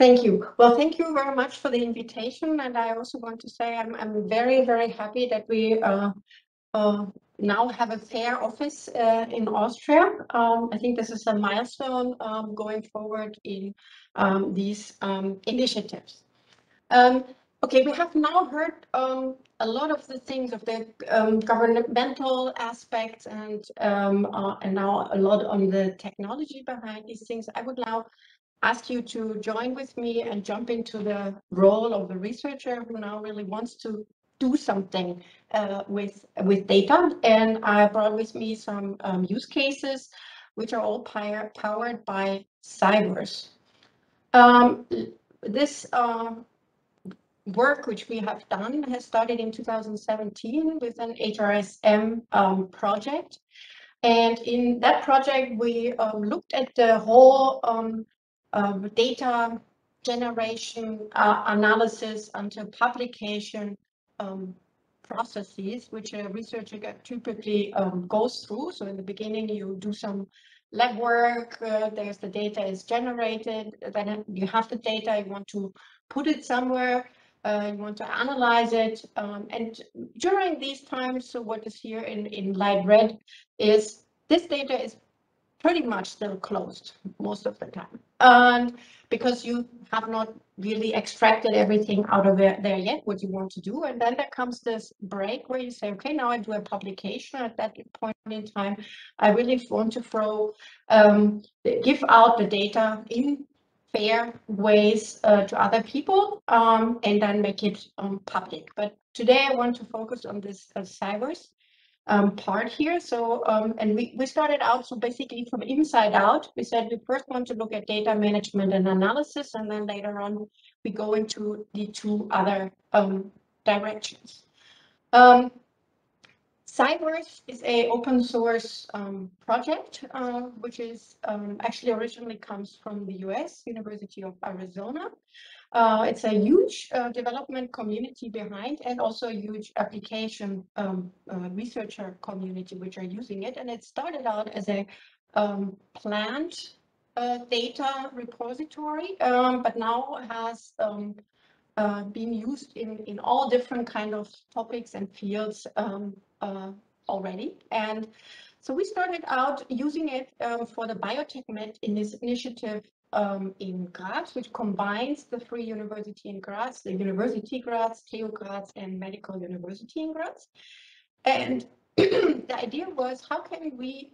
Thank you. Well, thank you very much for the invitation. And I also want to say I'm, I'm very, very happy that we uh, uh, now have a fair office uh, in Austria. Um, I think this is a milestone um, going forward in um, these um, initiatives. Okay, we have now heard um, a lot of the things of the um, governmental aspects and um, uh, and now a lot on the technology behind these things. I would now ask you to join with me and jump into the role of the researcher who now really wants to do something uh, with with data. And I brought with me some um, use cases, which are all powered by Cyverse. Um, this uh, work which we have done has started in 2017 with an HRSM um, project. And in that project, we um, looked at the whole um, um, data generation uh, analysis until publication um, processes, which a researcher typically um, goes through. So in the beginning, you do some lab work, uh, there's the data is generated, then you have the data, you want to put it somewhere, uh, you want to analyze it. Um, and during these times, so what is here in, in light red is this data is pretty much still closed most of the time. And because you have not really extracted everything out of it there yet, what you want to do. And then there comes this break where you say, okay, now I do a publication at that point in time. I really want to throw, um, give out the data in fair ways uh, to other people um, and then make it um, public. But today I want to focus on this uh, Cyverse um, part here. So, um, and we, we started out, so basically from inside out, we said we first want to look at data management and analysis, and then later on we go into the two other um, directions. Um, Cyverse is a open source um, project, uh, which is um, actually originally comes from the US, University of Arizona. Uh, it's a huge uh, development community behind and also a huge application um, uh, researcher community which are using it. And it started out as a um, plant uh, data repository, um, but now has um, uh, been used in, in all different kind of topics and fields uh, already. And so we started out using it um, for the BioTechMed in this initiative um, in Graz, which combines the three university in Graz, the University Graz, TU Graz, and Medical University in Graz. And the idea was how can we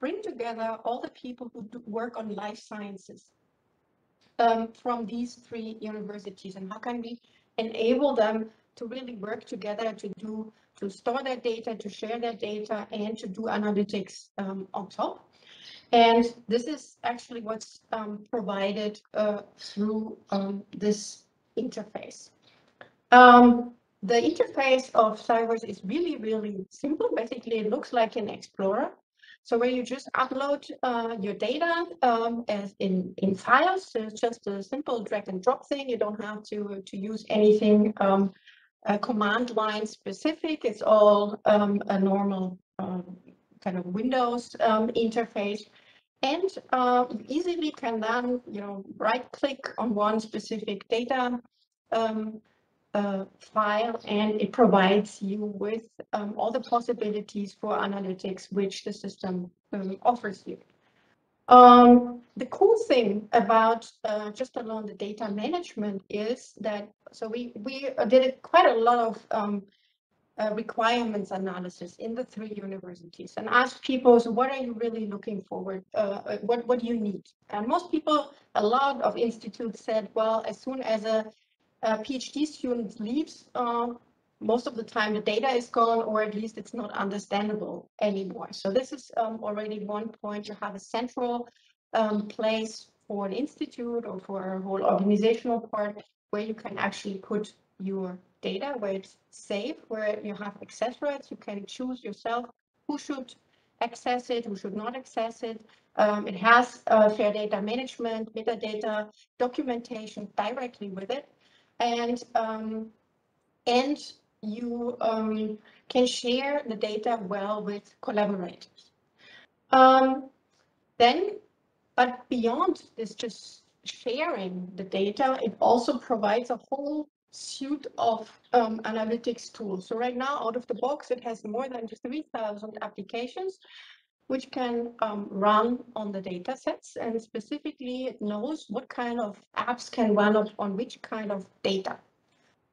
bring together all the people who work on life sciences um, from these three universities and how can we enable them to really work together to do to store that data, to share that data, and to do analytics um, on top. And this is actually what's um, provided uh, through um, this interface. Um, the interface of Cyverse is really, really simple. Basically, it looks like an Explorer. So where you just upload uh, your data um, as in, in files, so it's just a simple drag and drop thing. You don't have to, to use anything um, command line specific. It's all um, a normal um, kind of Windows um, interface. And uh, easily can then, you know, right click on one specific data um, uh, file and it provides you with um, all the possibilities for analytics which the system um, offers you. Um, the cool thing about uh, just alone the data management is that, so we, we did quite a lot of um, uh, requirements analysis in the three universities and asked people, so what are you really looking forward, uh, uh, what, what do you need? And most people, a lot of institutes said, well, as soon as a, a PhD student leaves, uh, most of the time the data is gone or at least it's not understandable anymore. So this is um, already one point. You have a central um, place for an institute or for a whole organizational part where you can actually put your data, where it's safe, where you have access rights. You can choose yourself who should access it, who should not access it. Um, it has uh, fair data management, metadata, documentation directly with it. And, um, and you um, can share the data well with collaborators. Um, then, but beyond this just sharing the data, it also provides a whole suite of um, analytics tools. So right now, out of the box, it has more than 3,000 applications which can um, run on the data sets and specifically it knows what kind of apps can run on, on which kind of data.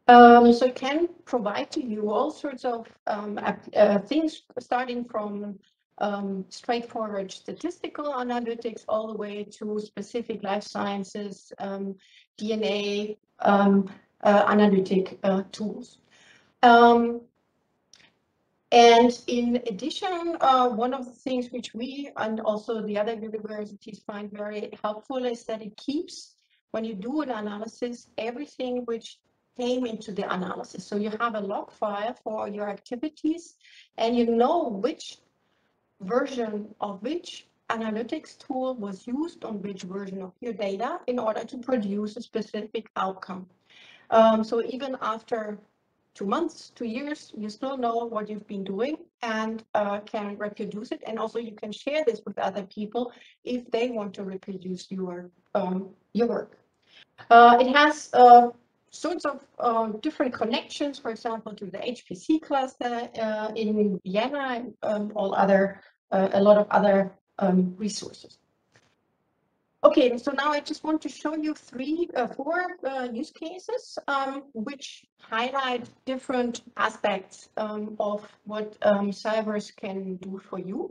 Um, so it can provide to you all sorts of um, uh, things starting from um, straightforward statistical analytics all the way to specific life sciences, um, DNA um, uh, analytic uh, tools. Um, and in addition, uh, one of the things which we and also the other universities find very helpful is that it keeps, when you do an analysis, everything which came into the analysis. So you have a log file for your activities and you know which version of which analytics tool was used on which version of your data in order to produce a specific outcome. Um, so even after two months, two years, you still know what you've been doing and uh, can reproduce it. And also you can share this with other people if they want to reproduce your, um, your work. Uh, it has uh, sorts of uh, different connections, for example, to the HPC cluster uh, in Vienna and um, all other, uh, a lot of other um, resources. Okay, so now I just want to show you three, uh, four uh, use cases um, which highlight different aspects um, of what um, Cyverse can do for you.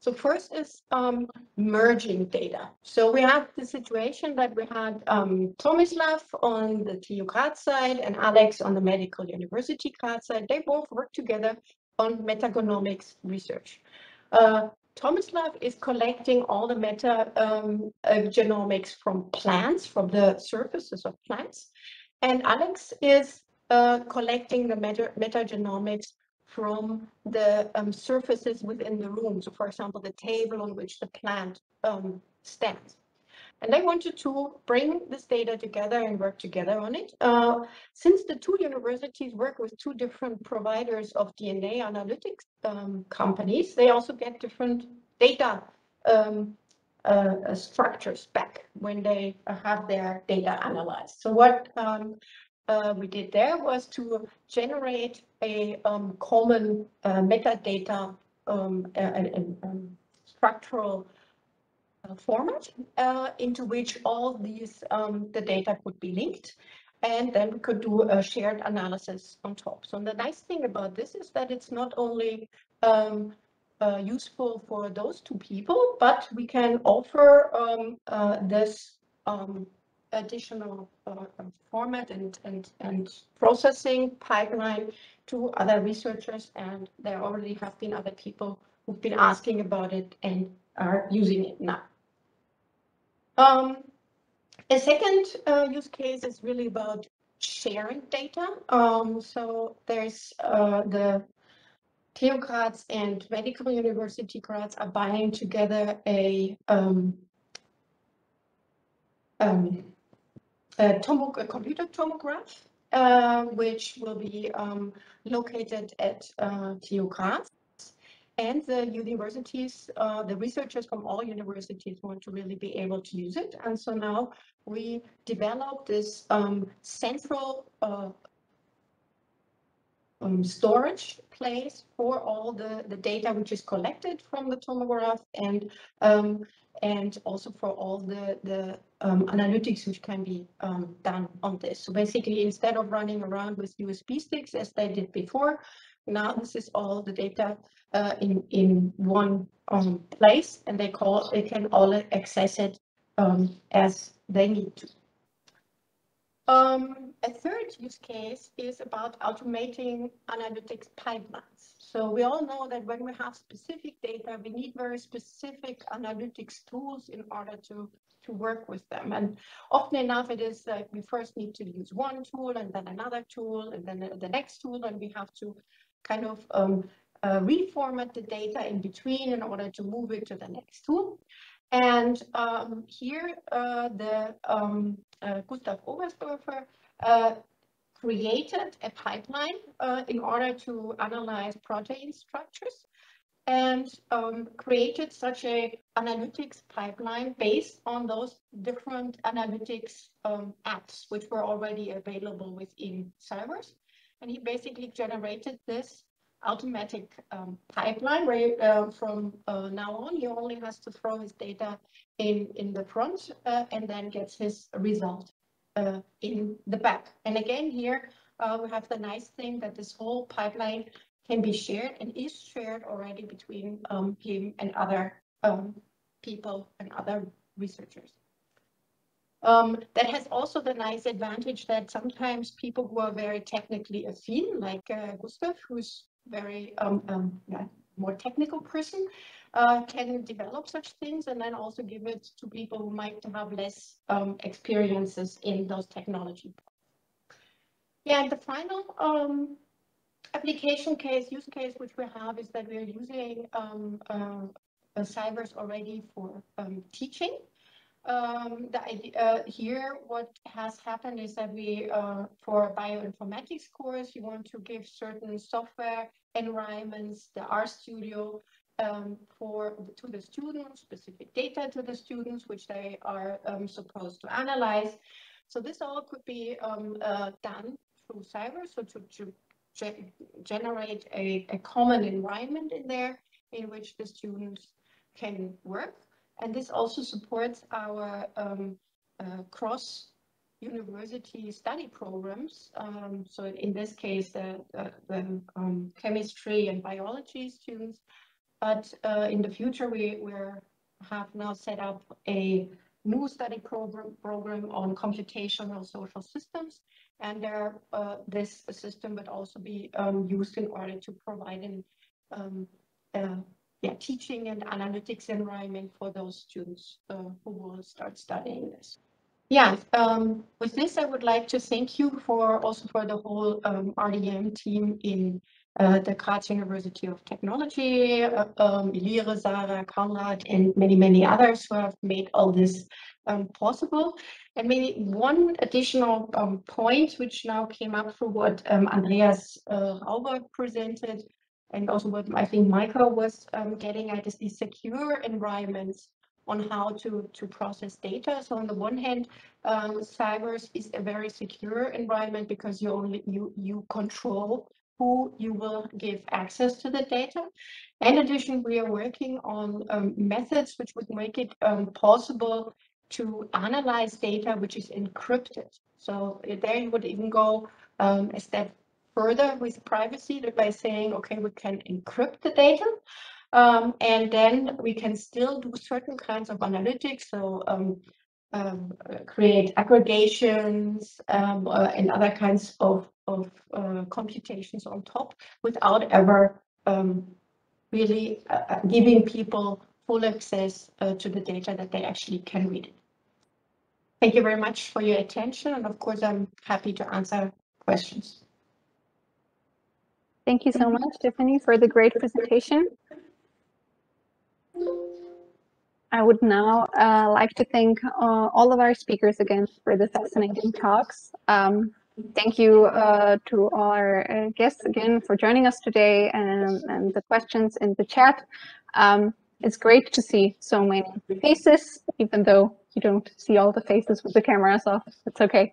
So first is um, merging data. So we have the situation that we had um, Tomislav on the TU Graz side and Alex on the Medical University Graz side. They both work together on metagenomics research. Uh, Tomislav is collecting all the meta um, uh, genomics from plants, from the surfaces of plants. And Alex is uh, collecting the meta metagenomics from the um, surfaces within the room. So for example, the table on which the plant um, stands. And they wanted to bring this data together and work together on it. Uh, since the two universities work with two different providers of DNA analytics um, companies, they also get different data um, uh, uh structures back when they have their data analyzed. So what um, uh, we did there was to generate a um, common uh, metadata um, and, um, structural uh, format uh, into which all these um, the data could be linked and then we could do a shared analysis on top. So the nice thing about this is that it's not only um, uh, useful for those two people, but we can offer um, uh, this additional uh, format and, and, and processing pipeline to other researchers. And there already have been other people who've been asking about it and are using it now. Um, a second uh, use case is really about sharing data. Um, so there's uh, the Graz and Medical University Graz are buying together a, um, um, a, a computer tomograph, uh, which will be um, located at uh, TU Graz and the universities, uh, the researchers from all universities want to really be able to use it. And so now we developed this um, central uh, um, storage place for all the, the data which is collected from the tomograph and um, and also for all the, the um, analytics which can be um, done on this. So basically, instead of running around with USB sticks as they did before, now this is all the data uh, in in one um, place, and they call they can all access it um, as they need to. Um, a third use case is about automating analytics pipelines. So we all know that when we have specific data, we need very specific analytics tools in order to to work with them. And often enough, it is like we first need to use one tool and then another tool and then the next tool, and we have to kind of um, uh, reformat the data in between in order to move it to the next tool. And um, here, uh, the um, uh, Gustav Oberdorfer uh, created a pipeline uh, in order to analyze protein structures and um, created such a analytics pipeline based on those different analytics um, apps which were already available within Cyverse. And he basically generated this automatic um, pipeline where uh, from uh, now on he only has to throw his data in in the front uh, and then gets his result uh, in the back. And again here uh, we have the nice thing that this whole pipeline can be shared and is shared already between um, him and other um, people and other researchers. Um, that has also the nice advantage that sometimes people who are very technically affine, like uh, Gustav, who's very um, um, yeah, more technical person, uh, can develop such things and then also give it to people who might have less um, experiences in those technology. Yeah, and the final application case, use case, which we have is that we are using um, uh, Cyverse already for um, teaching. Um, the idea uh, here, what has happened is that we, uh, for bioinformatics course, you want to give certain software environments, the RStudio, um, for to the students, specific data to the students, which they are um, supposed to analyze. So this all could be um, uh, done through Cyverse, so to, to ge generate a, a common environment in there in which the students can work. And this also supports our um, uh, cross university study programs. Um, so in this case, the, um, chemistry and biology students. But uh, in the future, we we're, have now set up a new study program, program on computational social systems. And there, uh, this system would also be um, used in order to provide an um, uh, yeah, teaching and analytics environment for those students uh, who will start studying this. Yeah, um, with this, I would like to thank you for also for the whole um, RDM team in the Graz University of Technology, um, Elire, Sarah, Konrad, and many, many others who have made all this um, possible. And maybe one additional um, point, which now came up through what um, Andreas uh, Rauber presented, and also what I think Michael was um, getting at is these secure environments on how to, to process data. So on the one hand, um, Cyverse is a very secure environment because you only you you control who you will give access to the data. In addition, we are working on um, methods which would make it um, possible to analyze data which is encrypted. So there you would even go um, a step further with privacy by saying, okay, we can encrypt the data. Um, and then we can still do certain kinds of analytics. So um, um, create aggregations um, uh, and other kinds of, of uh, computations on top without ever um, really uh, uh giving people full access uh, to the data that they actually can read it. Thank you very much for your attention. And of course, I'm happy to answer questions. Thank you so much, Tiffany, for the great presentation. I would now uh, like to thank uh, all of our speakers again for the fascinating talks. Um, thank you uh, to all our uh, guests again for joining us today and, and the questions in the chat. Um, it's great to see so many faces, even though you don't see all the faces with the cameras off. It's okay.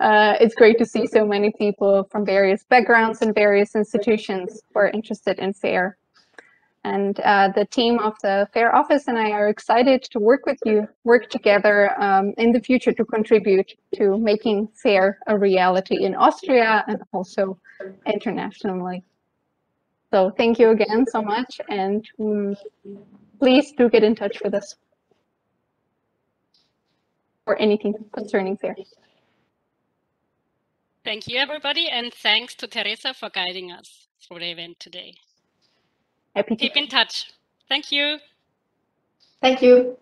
Uh, it's great to see so many people from various backgrounds and various institutions who are interested in FAIR. And uh, the team of the FAIR office and I are excited to work with you, work together um, in the future to contribute to making FAIR a reality in Austria and also internationally. So thank you again so much and um, please do get in touch with us for anything concerning FAIR. Thank you, everybody, and thanks to Tereza for guiding us through the event today. Happy Keep in touch. Thank you. Thank you.